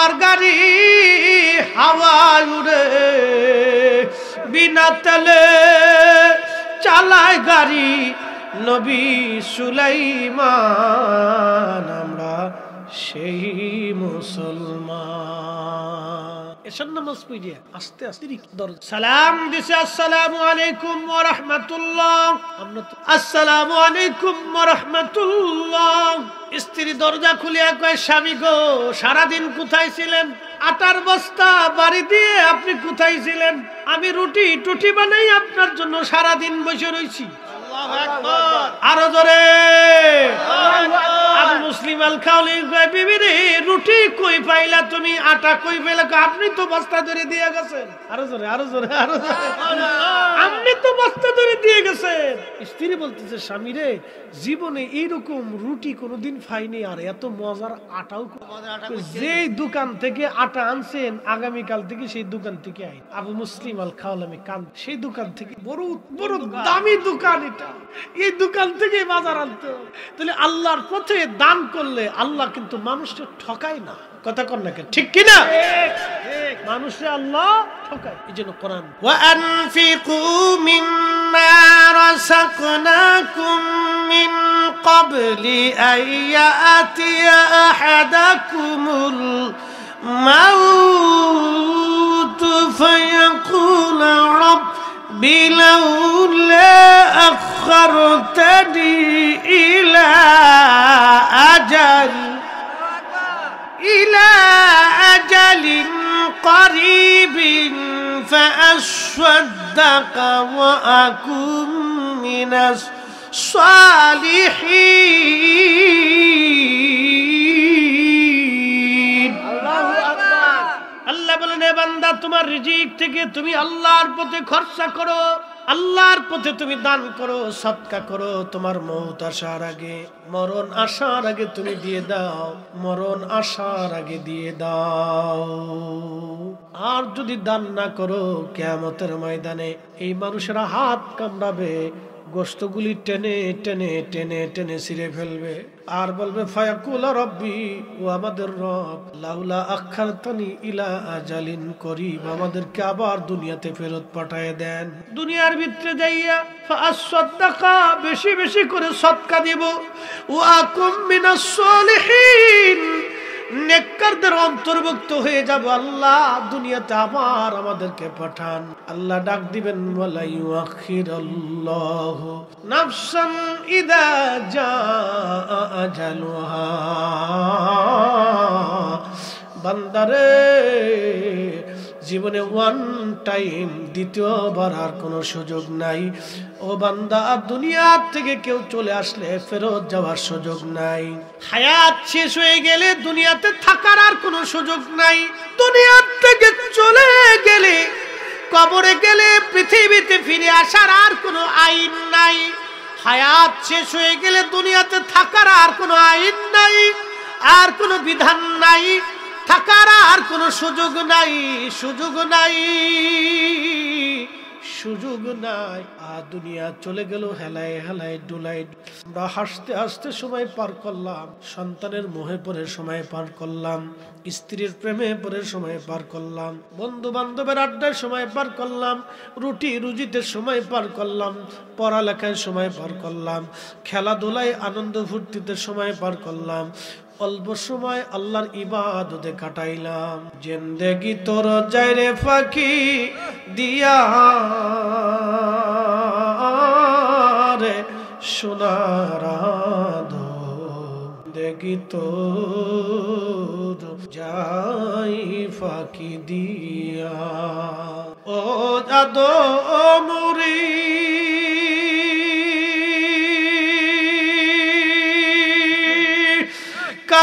হাওয়ার গাড়ি হাওয়ায় উড়ে বিনা তেলে চালায় গাড়ি নবী সুলাইমান আমরা সেই মুসলমান। এসব নামাজ পড়িয়া আস্তে আস্তে সালাম দিছে, আসসালামু আলাইকুম ওয়া আমরা তো আসসালামু আলাইকুম ওয়া স্ত্রী দরজা খুলিয়া কয়, স্বামী গো, সারাদিন কোথায় ছিলেন? আটার বস্তা বাড়ি দিয়ে আপনি কোথায় ছিলেন? আমি রুটি টুটি বানাই আপনার জন্য সারাদিন বসে রয়েছি আরও জোরে। আবু মুসলিম আল খাওলি কয় বিবি রে রুটি কই পাইলা তুমি? আটা কই পাইলা? আপনি তো বস্তা ধরে দিয়ে গেছেন। আরও জোরে আরও জোরে আরও জোরে। আপনি তো বস্তা ধরে দিয়ে গেছেন। স্ত্রী বলতেছে স্বামী রে জীবনে এইরকম রুটি কোনোদিন খাইনি আর এত মজার আটাও যেই দোকান থেকে আটা আনছেন আগামীকাল থেকে সেই দোকান থেকে আই আবু মুসলিম আল খাওয়ালামি কান সেই দোকান থেকে বড় বড় দামি দোকান এটা। এই দোকান থেকে বাজার আনতে হবে। তাহলে আল্লাহর পথে দান করলে আল্লাহ কিন্তু মানুষকে ঠকায় না কথা কর না কেন ঠিক কিনা মানুষে আল্লাহ ঠকায় এই জন্য কোরআন وأنفقوا مما رزقناكم من قبل أن يأتي أحدكم الموت فيقول رب لولا أخرتني إلى أجل إلى أجل قريب فأصدق وأكن من الصالحين. বান্দা, তোমার রিজিক থেকে তুমি আল্লাহর পথে খরচা করো, আল্লাহর পথে তুমি দান করো, সৎকা করো, তোমার মৌত আসার আগে, মরণ আসার আগে তুমি দিয়ে দাও, মরণ আসার আগে দিয়ে দাও। আর যদি দান না করো, কেয়ামতের ময়দানে এই মানুষেরা হাত কামড়াবে গোস্তগুলি টেনে টেনে টেনে টেনে ছিঁড়ে ফেলবে। আর বলবে, ফায়াকুলা রব্বি, ও আমাদের রব, লাউলা আখার তানি ইলা আজালিন করিব, আমাদেরকে আবার দুনিয়াতে ফেরত পাঠায় দেন। দুনিয়ার ভিতরে যাইয়া ফাআসসাদাকা বেশি বেশি করে সদকা দিব। ও আকুম মিনাস সলিহিন নেককারদের অন্তর্ভুক্ত হয়ে যাব, আল্লাহ দুনিয়াতে আমার আমাদেরকে পাঠান। আল্লাহ ডাক দিবেন নাফসান ইদা যা আজালুহা। বান্দারে জীবনে ওয়ান টাইম দ্বিতীয়বার আর কোনো সুযোগ নাই। ও বান্দা, দুনিয়ার থেকে কেউ চলে আসলে ফেরত যাওয়ার সুযোগ নাই। হায়াত শেষ হয়ে গেলে দুনিয়াতে থাকার আর কোনো সুযোগ নাই। দুনিয়ার থেকে চলে গেলে, কবরে গেলে পৃথিবীতে ফিরে আসার আর কোনো আইন নাই। হায়াত শেষ হয়ে গেলে দুনিয়াতে থাকার আর কোনো আইন নাই, আর কোনো বিধান নাই। থাকার আর কোনো সুযোগ নাই সুযোগ নাই সুযোগ নাই। আর দুনিয়া চলে গেল হেলায় হেলায় ডুলাই আমরা হাসতে হাসতে সময় পার করলাম, সন্তানের মোহে পরে সময় পার করলাম, স্ত্রীর প্রেমে পরে সময় পার করলাম বন্ধু বান্ধবের আড্ডায় সময় পার করলাম, রুটি রুজিতে সময় পার করলাম, পড়ালেখায় সময় পার করলাম, খেলাধুলায় আনন্দ ফুর্তিতে সময় পার করলাম অল্প সময় আল্লাহর ইবাদতে কাটাইলাম। জেন্দেগি তোর যাইরে ফাঁকি দিয়া রে সোনার দেখি তোর যাই ফাঁকি দিয়া। ও দাদো মুড়ি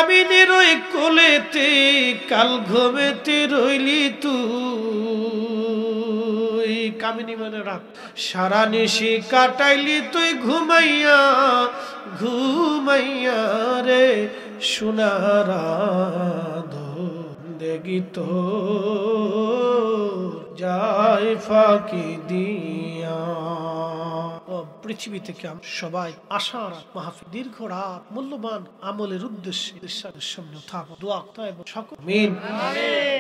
কামিনের ওই কোলেতে, কাল ঘুমেতে রইলি তুই। কামিনী মানে রাত। সারা নিশি কাটাইলি তুই ঘুমাইয়া ঘুমাইয়া রে সোনারা দেখি তো। যাই ফাঁকি দিয়া। পৃথিবী থেকে আম- সবাই আশার মাহফিল দীর্ঘ রাত মূল্যবান আমলের উদ্দেশ্যে ঈশ্বরের সামনে থাকো দোয়া করতে এবং সকল। আমিন।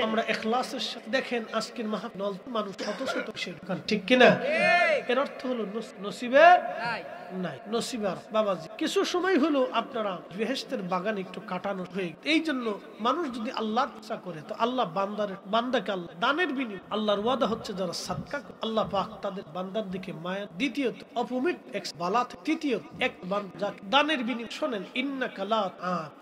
আমরা এখলাসের সাথে দেখেন আজকের মাহফিল মানুষ শত শত ঠিক কিনা? এর অর্থ হলো নসিবে নাই। নসিবে আর বাবাজি। কিছু সময় হলো আপনারা বেহেস্তের বাগান একটু কাটানো হয়ে এই জন্য মানুষ যদি আল্লাহ ইচ্ছা করে তো আল্লাহ বান্দার বান্দাকে আল্লাহ দানের বিনিময় আল্লাহর ওয়াদা হচ্ছে যারা করে, আল্লাহ পাক তাদের বান্দার দিকে মায়া। দ্বিতীয়ত অপমিট এক তৃতীয়ত এক বান্দা দানের বিনিময় শোনেন ইন্না কালাত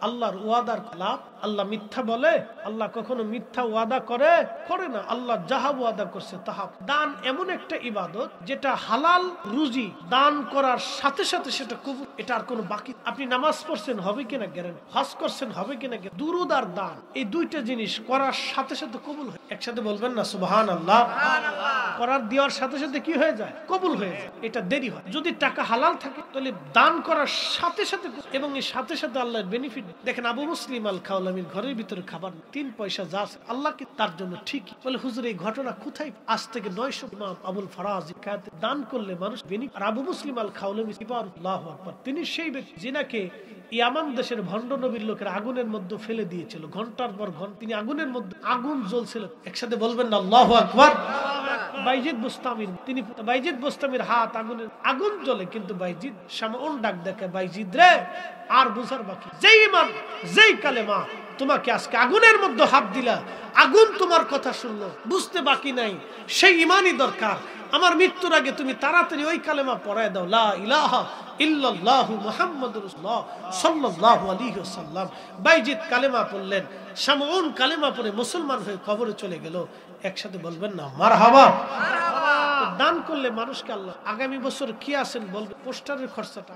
আল্লাহর ওয়াদার কালাত আল্লাহ মিথ্যা বলে আল্লাহ কখনো মিথ্যা ওয়াদা করে করে না। আল্লাহ যাহা ওয়াদা করছে তাহা। দান এমন একটা ইবাদত যেটা হালাল রুজি দান করার সাথে সাথে সেটা কবুল এটা আর কোনো বাকি আপনি নামাজ পড়ছেন হবে কিনা গ্যারেন্টি হজ করছেন হবে কিনা। দুরুদ আর দান এই দুইটা জিনিস করার সাথে সাথে কবুল হয়। একসাথে বলবেন না সুবহান আল্লাহ করার দেওয়ার সাথে সাথে কি হয়ে যায়? কবুল হয়ে যায়। এটা দেরি হয়। যদি টাকা হালাল থাকে তাহলে দান করার সাথে সাথে এবং এই সাথে সাথে আল্লাহর বেনিফিট দেখেন আবু মুসলিম আল খাওলামির ঘরের ভিতরে খাবার তিন পয়সা যা আছে, আল্লাহ কি তার জন্য ঠিক বলে হুজুর এই ঘটনা কোথায়? আজ থেকে নয়শো ইমাম আবুল ফরাজ দান করলে মানুষ আবু মুসলিম আল আকবার। তিনি সেই ব্যক্তি যিনাকে ইয়ামান দেশের ভণ্ড নবীর লোকের আগুনের মধ্যে ফেলে দিয়েছিল। ঘণ্টার পর ঘণ্টা তিনি আগুনের মধ্যে আগুন জ্বলছিল। একসাথে বলবেন না আল্লাহ আকবার। তিনি আগুন জ্বলে, কিন্তু বাইজিদ ডাক বাইজিদ রে, আর বুঝার বাকি। যেই যেই কালেমা তোমাকে আজকে আগুনের মধ্যে হাত দিলা, আগুন তোমার কথা শুনলো, বুঝতে বাকি নাই। সেই ইমানই দরকার। আমার মৃত্যুর আগে তুমি তাড়াতাড়ি ওই কালেমা পড়ায় দাও লা ইলাহা ইল্লাল্লাহু মুহাম্মাদুর রাসূলুল্লাহ সাল্লাল্লাহু আলাইহি ওয়াসাল্লাম। বাইজিদ কালেমা পড়লেন শামউন কালেমা পড়ে মুসলমান হয়ে কবরে চলে গেল। একসাথে বলবেন না মারহাবা। দান করলে মানুষকে আল্লাহ আগামী বছর কি আসেন বলবে পোস্টারের খরচাটা